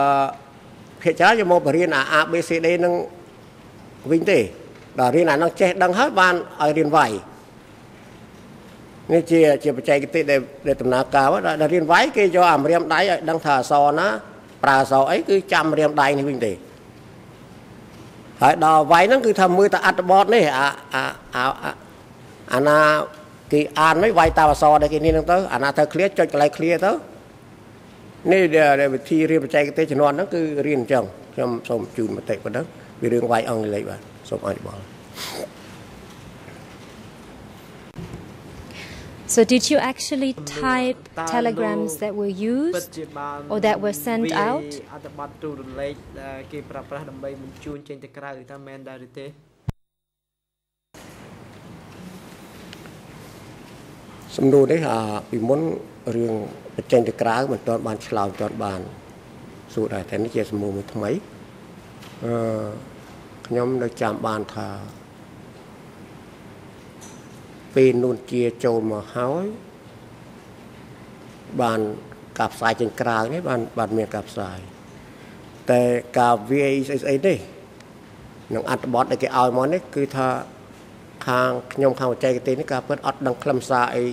Speaker 3: ភាគច្រើនយកមកបរៀនអា A B C D ហ្នឹងវិញទេ ដល់រៀនអាហ្នឹងចេះដឹងហើយបានឲ្យរៀនវាយនេះជាជាបច្ចេកទេសដែលដែលដំណើរការដល់រៀនវាយគេយកអាម្រាមដៃឲ្យដឹងថាអសណាប្រើអសអីគឺចាំម្រាមដៃនេះវិញទេហើយដល់វាយហ្នឹងគឺថាមើលតែអត្ថបទនេះអាអាអាអាណាគេអានមិនវាយតាមអសដែលគេនេះហ្នឹងទៅអាណាត្រូវ clear ចុចកន្លែង clear ទៅនេះវិធីរៀនបច្ចេកទេសជំនាន់ហ្នឹងគឺរៀនអញ្ចឹងខ្ញុំសូមជូនមតិប៉ុណ្ណឹងពីរឿងវាយអង់គ្លេសបាទ សូមអរគុណ
Speaker 7: So did you actually type telegrams that were used or that were sent out?
Speaker 8: អត្ថបទទូរលេខដែលគេប្រើប្រាស់ដើម្បីបញ្ជូនចេញទៅក្រៅតើមែនដែរឬទេ
Speaker 3: សំណួរនេះអាពីមុនរឿងបញ្ចេញទៅក្រៅមិនទាន់បានឆ្លើយទាន់បានសួរដែរតែនេះជាសំណួរមួយថ្មីអឺ ខ្ញុំនៅចាំបានថាពេលនួនជាចូលមកហើយបានការផ្សាយចេញក្រៅនេះបានបានមានការផ្សាយតែការវាយស្អីស្អីនេះនឹងអត្ថបទដែលគេឲ្យមកនេះគឺថាខាងខ្ញុំខាងបច្ចេកទេសនេះការពិតអត់ដឹងខ្លឹមសារអី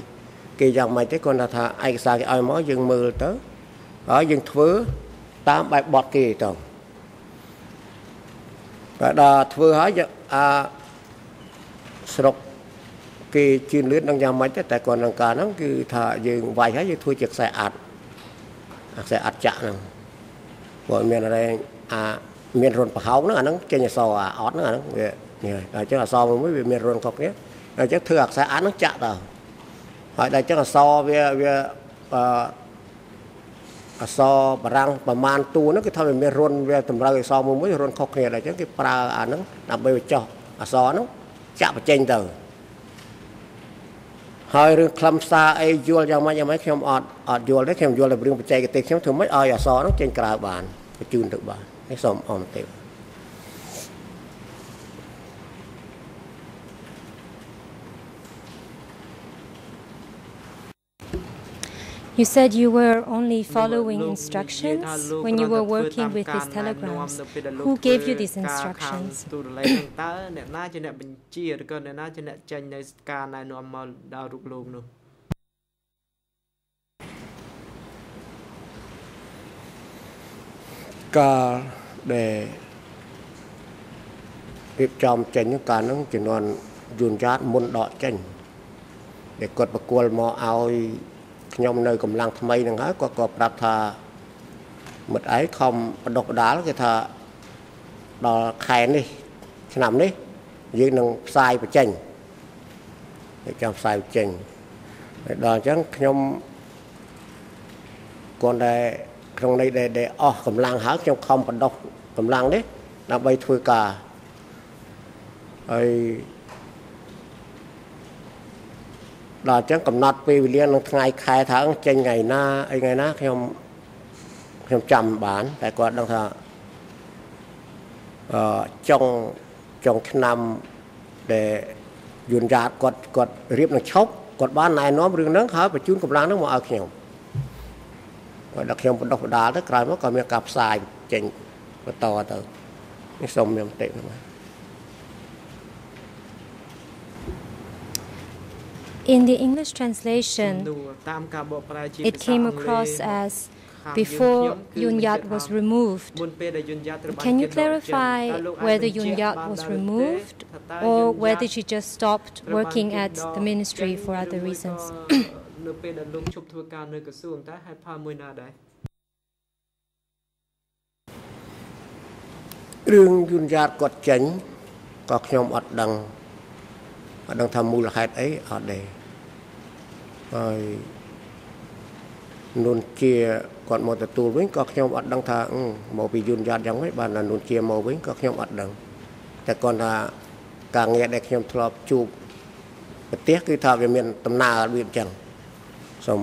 Speaker 3: គេយ៉ាងម៉េចទេគាត់ថាឯកសារគេឲ្យមកយើងមើលទៅហើយយើងធ្វើតាមបែបបទគេទៅ តែដល់ធ្វើហើយអាស្រុកគេជឿនលឿននឹងយ៉ាងម៉េចតែគាត់នឹងការហ្នឹងគឺថាយើងវាយហើយយើងធ្វើជាខ្សែអាត់ខ្សែអាត់ចាក់ហ្នឹងព្រគាត់មានអរែងអាមានរុនប្រហោងហ្នឹងអាហ្នឹងចេញអសអាអត់ហ្នឹងអាហ្នឹងវានេះអញ្ចឹងអសមួយវាមានរុនខុសគ្នាអញ្ចឹងធ្វើអក្សរអាហ្នឹងចាក់ទៅហើយដល់អញ្ចឹងអសវាវាអឺ អសបារាំងប្រមាណតួហ្នឹងគឺថាវាមានរុនវាតម្រូវអសមួយមួយរុនខុសគ្នាដល់អញ្ចឹងគេប្រើអាហ្នឹងដើម្បីបញ្ចុះអសហ្នឹងចាក់បញ្ចេញទៅហើយរឿងខ្លឹមសារអីយល់យ៉ាងម៉េចយ៉ាងម៉េចខ្ញុំអត់អត់យល់ទេខ្ញុំយល់តែរឿងបច្ចេកទេសខ្ញុំធ្វើម៉េចឲ្យអសហ្នឹងចេញក្រៅបានបញ្ជូនទៅបានហើយសូមអមទេ
Speaker 7: You said you were only following instructions when you were working with these telegrams. Who gave you these instructions?
Speaker 8: តើអ្នកណាជាអ្នកបញ្ជាឬក៏អ្នកណាជាអ្ន កចេញនៅការណែនាំមកដល់រូបលោកនោះ
Speaker 3: កាលដែលរៀបចំចេញកាលហ្នឹងជំនាន់យួនយ៉ាតមុនដកចេញដែលគាត់ប្រគល់មកឲ្យខ្ញុំនៅកម្លាំងថ្មីហ្នឹងហើយគាត់ក៏ប្រាប់ថាមិត្តឯងខំបដុកបដាលគេថាដល់ខែនេះ ឆ្នាំនេះយើងនឹងផ្សាយបញ្ចេញគេចាំផ្សាយបញ្ចេញហើយដល់អញ្ចឹងខ្ញុំគាត់តែក្នុងន័យដែលអស់កម្លាំងហើយខ្ញុំខំបដុកកម្លាំងនេះដើម្បីធ្វើការហើយ ដល់អញ្ចឹងកំណត់ពេលវេលានឹងថ្ងៃខែថាចេញថ្ងៃណាអីថ្ងៃណាខ្ញុំខ្ញុំចាំបាន តែគាត់ដឹងថាអឺចុងចុងឆ្នាំដែលយន្តយ៉ាតគាត់គាត់រៀបនឹងឈប់គាត់បានណែនាំរឿងហ្នឹងហើយបញ្ជូនកម្លាំងហ្នឹងមកឲ្យខ្ញុំហើយដល់ខ្ញុំបណ្ដុះបណ្ដាលទៅក្រោយមកក៏មានការផ្សាយចេញបន្តទៅនេះសូមមានបន្តិចមក
Speaker 7: In the English translation, it came across as before Yun Yat was removed. Can you clarify whether Yun Yat was removed or whether she just stopped working at the ministry for other reasons?
Speaker 3: អត់ដឹងអត់ដឹងថាមូលហេតុអីអត់ទេហើយនួនជាគាត់មកទទួលវិញក៏ខ្ញុំអត់ដឹងថាមកពីយន្តយ៉ាតយ៉ាងម៉េចបាននួនជាមកវិញក៏ខ្ញុំអត់ដឹងតែគាត់ថាការងារដែលខ្ញុំធ្លាប់ជួបប្រទេសគឺថាវាមានដំណើររបៀបចឹងសូម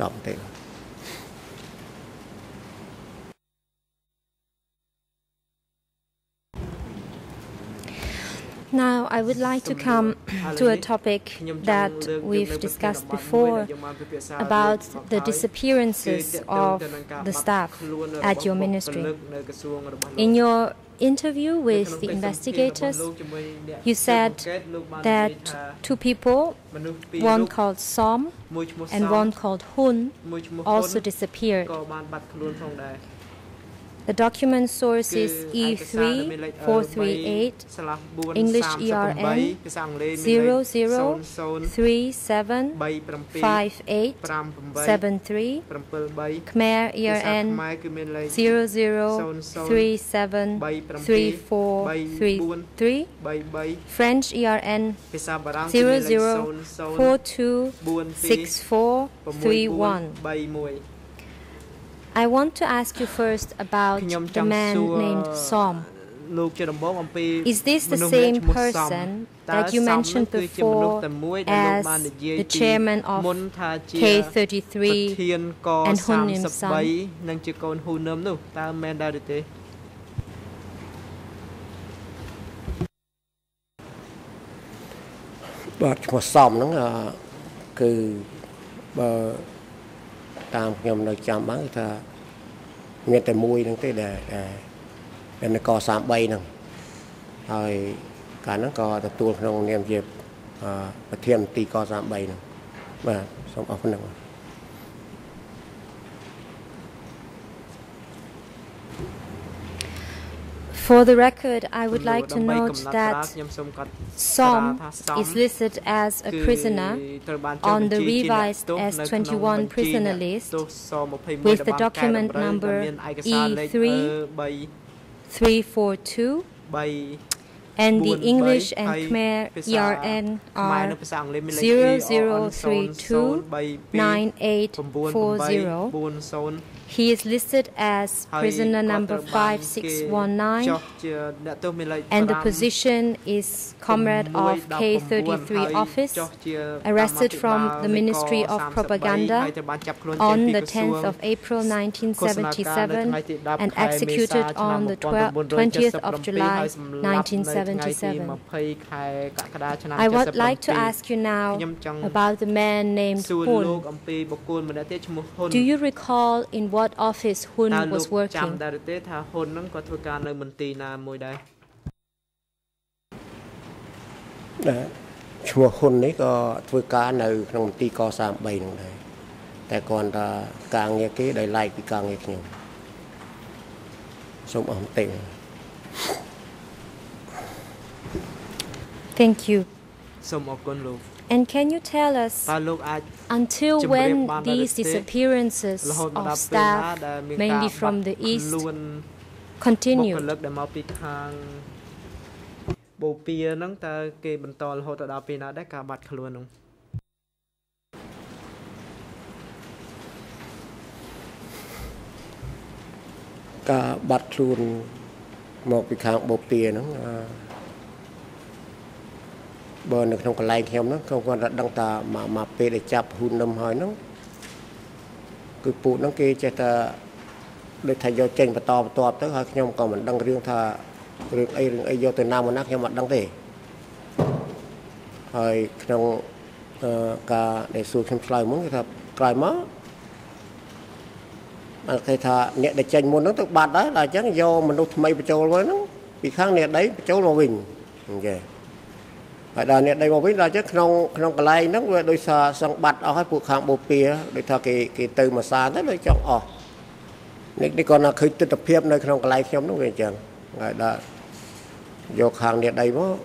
Speaker 3: ចប់ទេ
Speaker 7: Now, I would like to come to a topic that we've discussed before about the disappearances of the staff at your ministry. In your interview with the investigators, you said that two people, one called Som and one called Hun, also disappeared. The document source is E3438, English ERN 00375873, Khmer ERN 00373433, French ERN 00426431. I want to ask you first about the man named Som. Is this the same person that you mentioned before as the chairman of K33 and Hun Nim San?
Speaker 3: បាទឈ្មោះសំហ្នឹងគឺបើតាមខ្ញុំនៅចាំបានគឺថា មានតែមួយហ្នឹងទេដែលដែលនគរ33ហ្នឹងហើយកាលហ្នឹងក៏ទទួលក្នុងនាមជាប្រធានមន្ទីរក33ហ្នឹងបាទសូមអរគុណ
Speaker 7: For the record, I would like to note that Som is listed as a prisoner on the revised S21 prisoner list with the document number E3 342 and the English and Khmer ERN are 00329840. He is listed as prisoner number 5619 and the position is comrade of K33 office arrested from the Ministry of Propaganda on the 10th of April 1977 and executed on the 20th of July 1977. I would like to ask you now about the man named Hun. Do you recall in what what office Hun was working ចាំដែរទេថាហ៊ុនហ្នឹងគាត់ធ្វើការនៅមន្ទីរណាមួយដែរ
Speaker 3: ដែរឈ្មោះហ៊ុននេះក៏ធ្វើការនៅក្នុងមន្ទីរក33ហ្នឹងដែរតែគាត់ថាការងារគេដោយឡែកពីការងារខ្ញុំសូមអរគុណ
Speaker 7: Thank you
Speaker 8: សូមអរគុណលោក
Speaker 7: And can you tell us until when these disappearances of staff, mainly from the east, continue?
Speaker 8: បូព៌ាហ្នឹងតើគេបន្តរហូតដល់ពេលណាដែរការបាត់ខ្លួនហ្នឹង
Speaker 3: ការបាត់ខ្លួនមកពីខាងបូព៌ាហ្នឹង បើនៅក្នុងកន្លែងខ្ញុំហ្នឹងខ្ញុំគាត់ដឹងថាមកមកពេលដែលចាប់ហ៊ុននឹមហើយហ្នឹងគឺពូហ្នឹងគេចេះតែដូចថាយកចេញបន្តបន្ទាប់ទៅហើយខ្ញុំក៏មិនដឹងរឿងថារឿងអីរឿងអីយកទៅណាមកណាខ្ញុំមិនដឹងទេហើយក្នុងការដែលសួរខ្ញុំឆ្លើយមុនគេថាក្រោយមកអត់គេថាអ្នកដែលចេញមុនហ្នឹងទៅបាត់ដែរដល់អញ្ចឹងយកមនុស្សថ្មីបញ្ចូលមកហ្នឹងពីខាងអ្នកដីបញ្ចូលមកវិញអញ្ចឹង ហើយដល់អ្នកដីមកវិញដល់ចឹងក្នុងក្នុងកន្លែងហ្នឹងវាដោយសារសង្បាត់អស់ហើយពួកខាងបូព៌ាដូចថាគេគេទៅមួយសាទៅដូចចង់អស់នេះនេះគាត់ណាឃើញទស្សនវិជ្ជានៅក្នុងកន្លែងខ្ញុំហ្នឹងវាអញ្ចឹងហើយដល់យកខាងអ្នកដីមក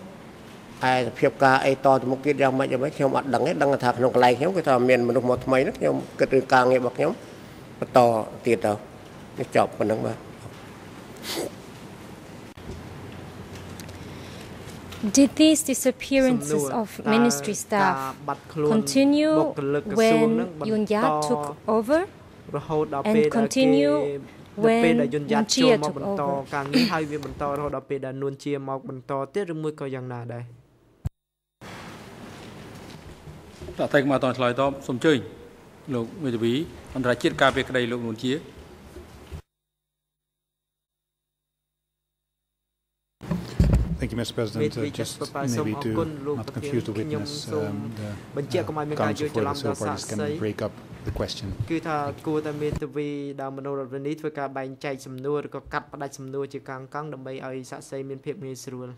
Speaker 3: ឯសភាពការអីតទៅមុខទៀតយ៉ាងម៉េចយ៉ាងម៉េចខ្ញុំអត់ដឹងទេដឹងថាក្នុងកន្លែងខ្ញុំគឺថាមានមនុស្សមកថ្មីហ្នឹងខ្ញុំគិតរឿងការងាររបស់ខ្ញុំបន្តទៀតទៅនេះចប់ប៉ុណ្្នឹងបាទ
Speaker 7: Did these disappearances of ministry staff continue when Yun Yat took over and continue when Yun Chia took over
Speaker 8: ការងារហើយវាបន្តរហូតដល់ពេលដែលនួនជាមកបន្តទៀតឬមួយក៏យ៉ាងណាដែរ
Speaker 1: តតែមកតឆ្លើយតបសូមអញ្ជើញលោកមេធាវីអន្តរជាតិការពារក្តីលោកនួនជា
Speaker 10: Thank you, Mr. President. Uh, just maybe to not confuse the witness, um, the uh, counsel for the civil parties can break up the question.
Speaker 8: គឺថាគួរតែមានទវីដើមមនោរដ្ឋនេះធ្វើការបែងចែកសំណួរឬក៏កាត់ផ្ដាច់សំណួរជាកង់កង់ដើម្បីឲ្យសាក់សីមានភាពងាយស្រួល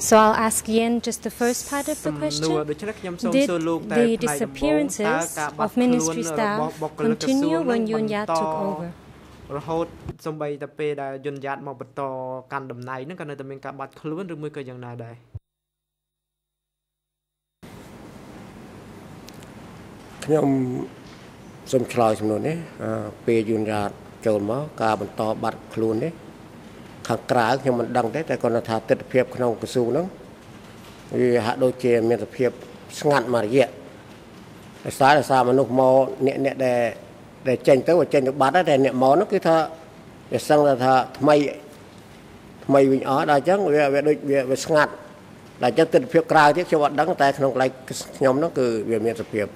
Speaker 7: So I'll ask again just the first part of the question. Did the disappearances of ministry staff continue when Yun Yat took over?
Speaker 8: រហូតសំបីតែពេលដែលយន្តយ៉ាតមកបន្តកាន់តំណែងហ្នឹងក៏នៅតែមានការបាត់ខ្លួនឬមួយក៏យ៉ាងណាដែរ
Speaker 3: ខ្ញុំសូមឆ្លើយចំនួននេះពេលយន្តយ៉ាតចូលមកការបន្តបាត់ខ្លួននេះ ខាងក្រៅខ្ញុំមិនដឹងទេតែគាត់ថាទស្សនវិជ្ជាក្នុងក្រសួងហ្នឹងវាហាក់ដូចជាមានសភាពស្ងាត់មួយរយៈដោយសារដោយសារមនុស្សមកអ្នកអ្នកដែលដែលចេញទៅចេញទៅបាត់តែអ្នកមកហ្នឹងគឺថាវាសឹងថាថ្មីថ្មីវិញអស់ដល់អញ្ចឹងវាវាដូចវាវាស្ងាត់ដល់អញ្ចឹងទស្សនវិជ្ជាក្រៅទៀតខ្ញុំអត់ដឹងតែក្នុងកន្លែងខ្ញុំហ្នឹងគឺវាមានសភាព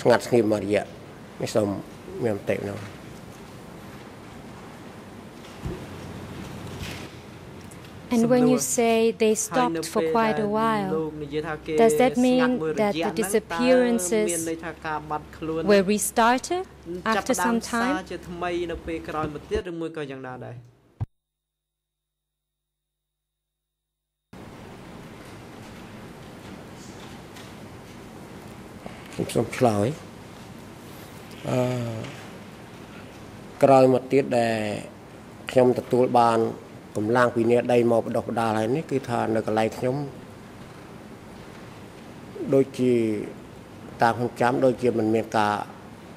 Speaker 3: ស្ងាត់ស្ងៀមមួយរយៈនេះសូមមានបន្តិចនោះ
Speaker 7: And when you say they stopped for quite a while, does that mean that the disappearances were restarted after some time?
Speaker 8: ជាថ្មីនៅពេលក្រោយមកទៀតឬមួយ ក៏យ៉ាងណាដែរ
Speaker 3: ខ្ញុំសូមឆ្លើយអឺក្រោយមកទៀតដែលខ្ញុំទទួលបានកម្លាំងពីនេះដីមកបដោះបដាលហើយនេះគឺថានៅកន្លែងខ្ញុំដូចជាតាមខ្ញុំចាំដូចជាមិនមានការ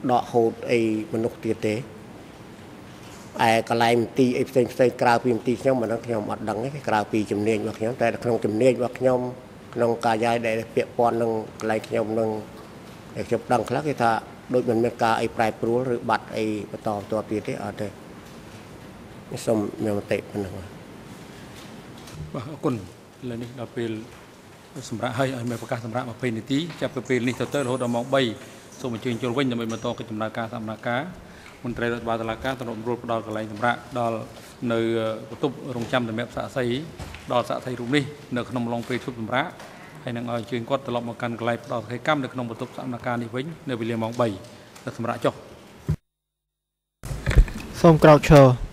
Speaker 3: ដកហូតអីមនុស្សទៀតទេឯកន្លែងមន្ទីរអីផ្សេងផ្សេងក្រៅពីមន្ទីរខ្ញុំមិនដឹងខ្ញុំអត់ដឹងទេក្រៅពីជំនាញរបស់ខ្ញុំតែក្នុងជំនាញរបស់ខ្ញុំក្នុងការយាយដែលពាក់ព័ន្ធនឹងកន្លែងខ្ញុំនឹងខ្ញុំដឹងខ្លះគេថាដូចមិនមានការអីប្រែប្រួលឬបាត់អីបន្តបន្ទាប់ទៀតទេអត់ទេ សូមមានមតិប៉ុណ្ណឹងបាទ
Speaker 1: អរគុណលើនេះដល់ពេលសម្រាប់ឲ្យឲ្យមានប្រកាសសម្រាប់20នាទីចាប់ពីពេលនេះទៅទៅរហូតដល់ម៉ោង3សូមអញ្ជើញចូលវិញដើម្បីបន្តកិច្ចដំណើរការសម្ដែងការមន្ត្រីរដ្ឋបាលតុលាការទំនុំរួលផ្ដល់កន្លែងសម្រាប់ដល់នៅបន្ទប់រងចាំសម្រាប់សាក់សីដល់សាក់សីរូបនេះនៅក្នុងឡុងពេលឈប់សម្រាប់ហើយនឹងឲ្យអញ្ជើញគាត់ត្រឡប់មកកាន់កន្លែងផ្ដល់សកម្មនៅក្នុងបន្ទប់សម្ដែងការនេះវិញនៅវេលាម៉ោង3ទៅសម្រាប់ចុះ
Speaker 8: សូមក្រោកឈរ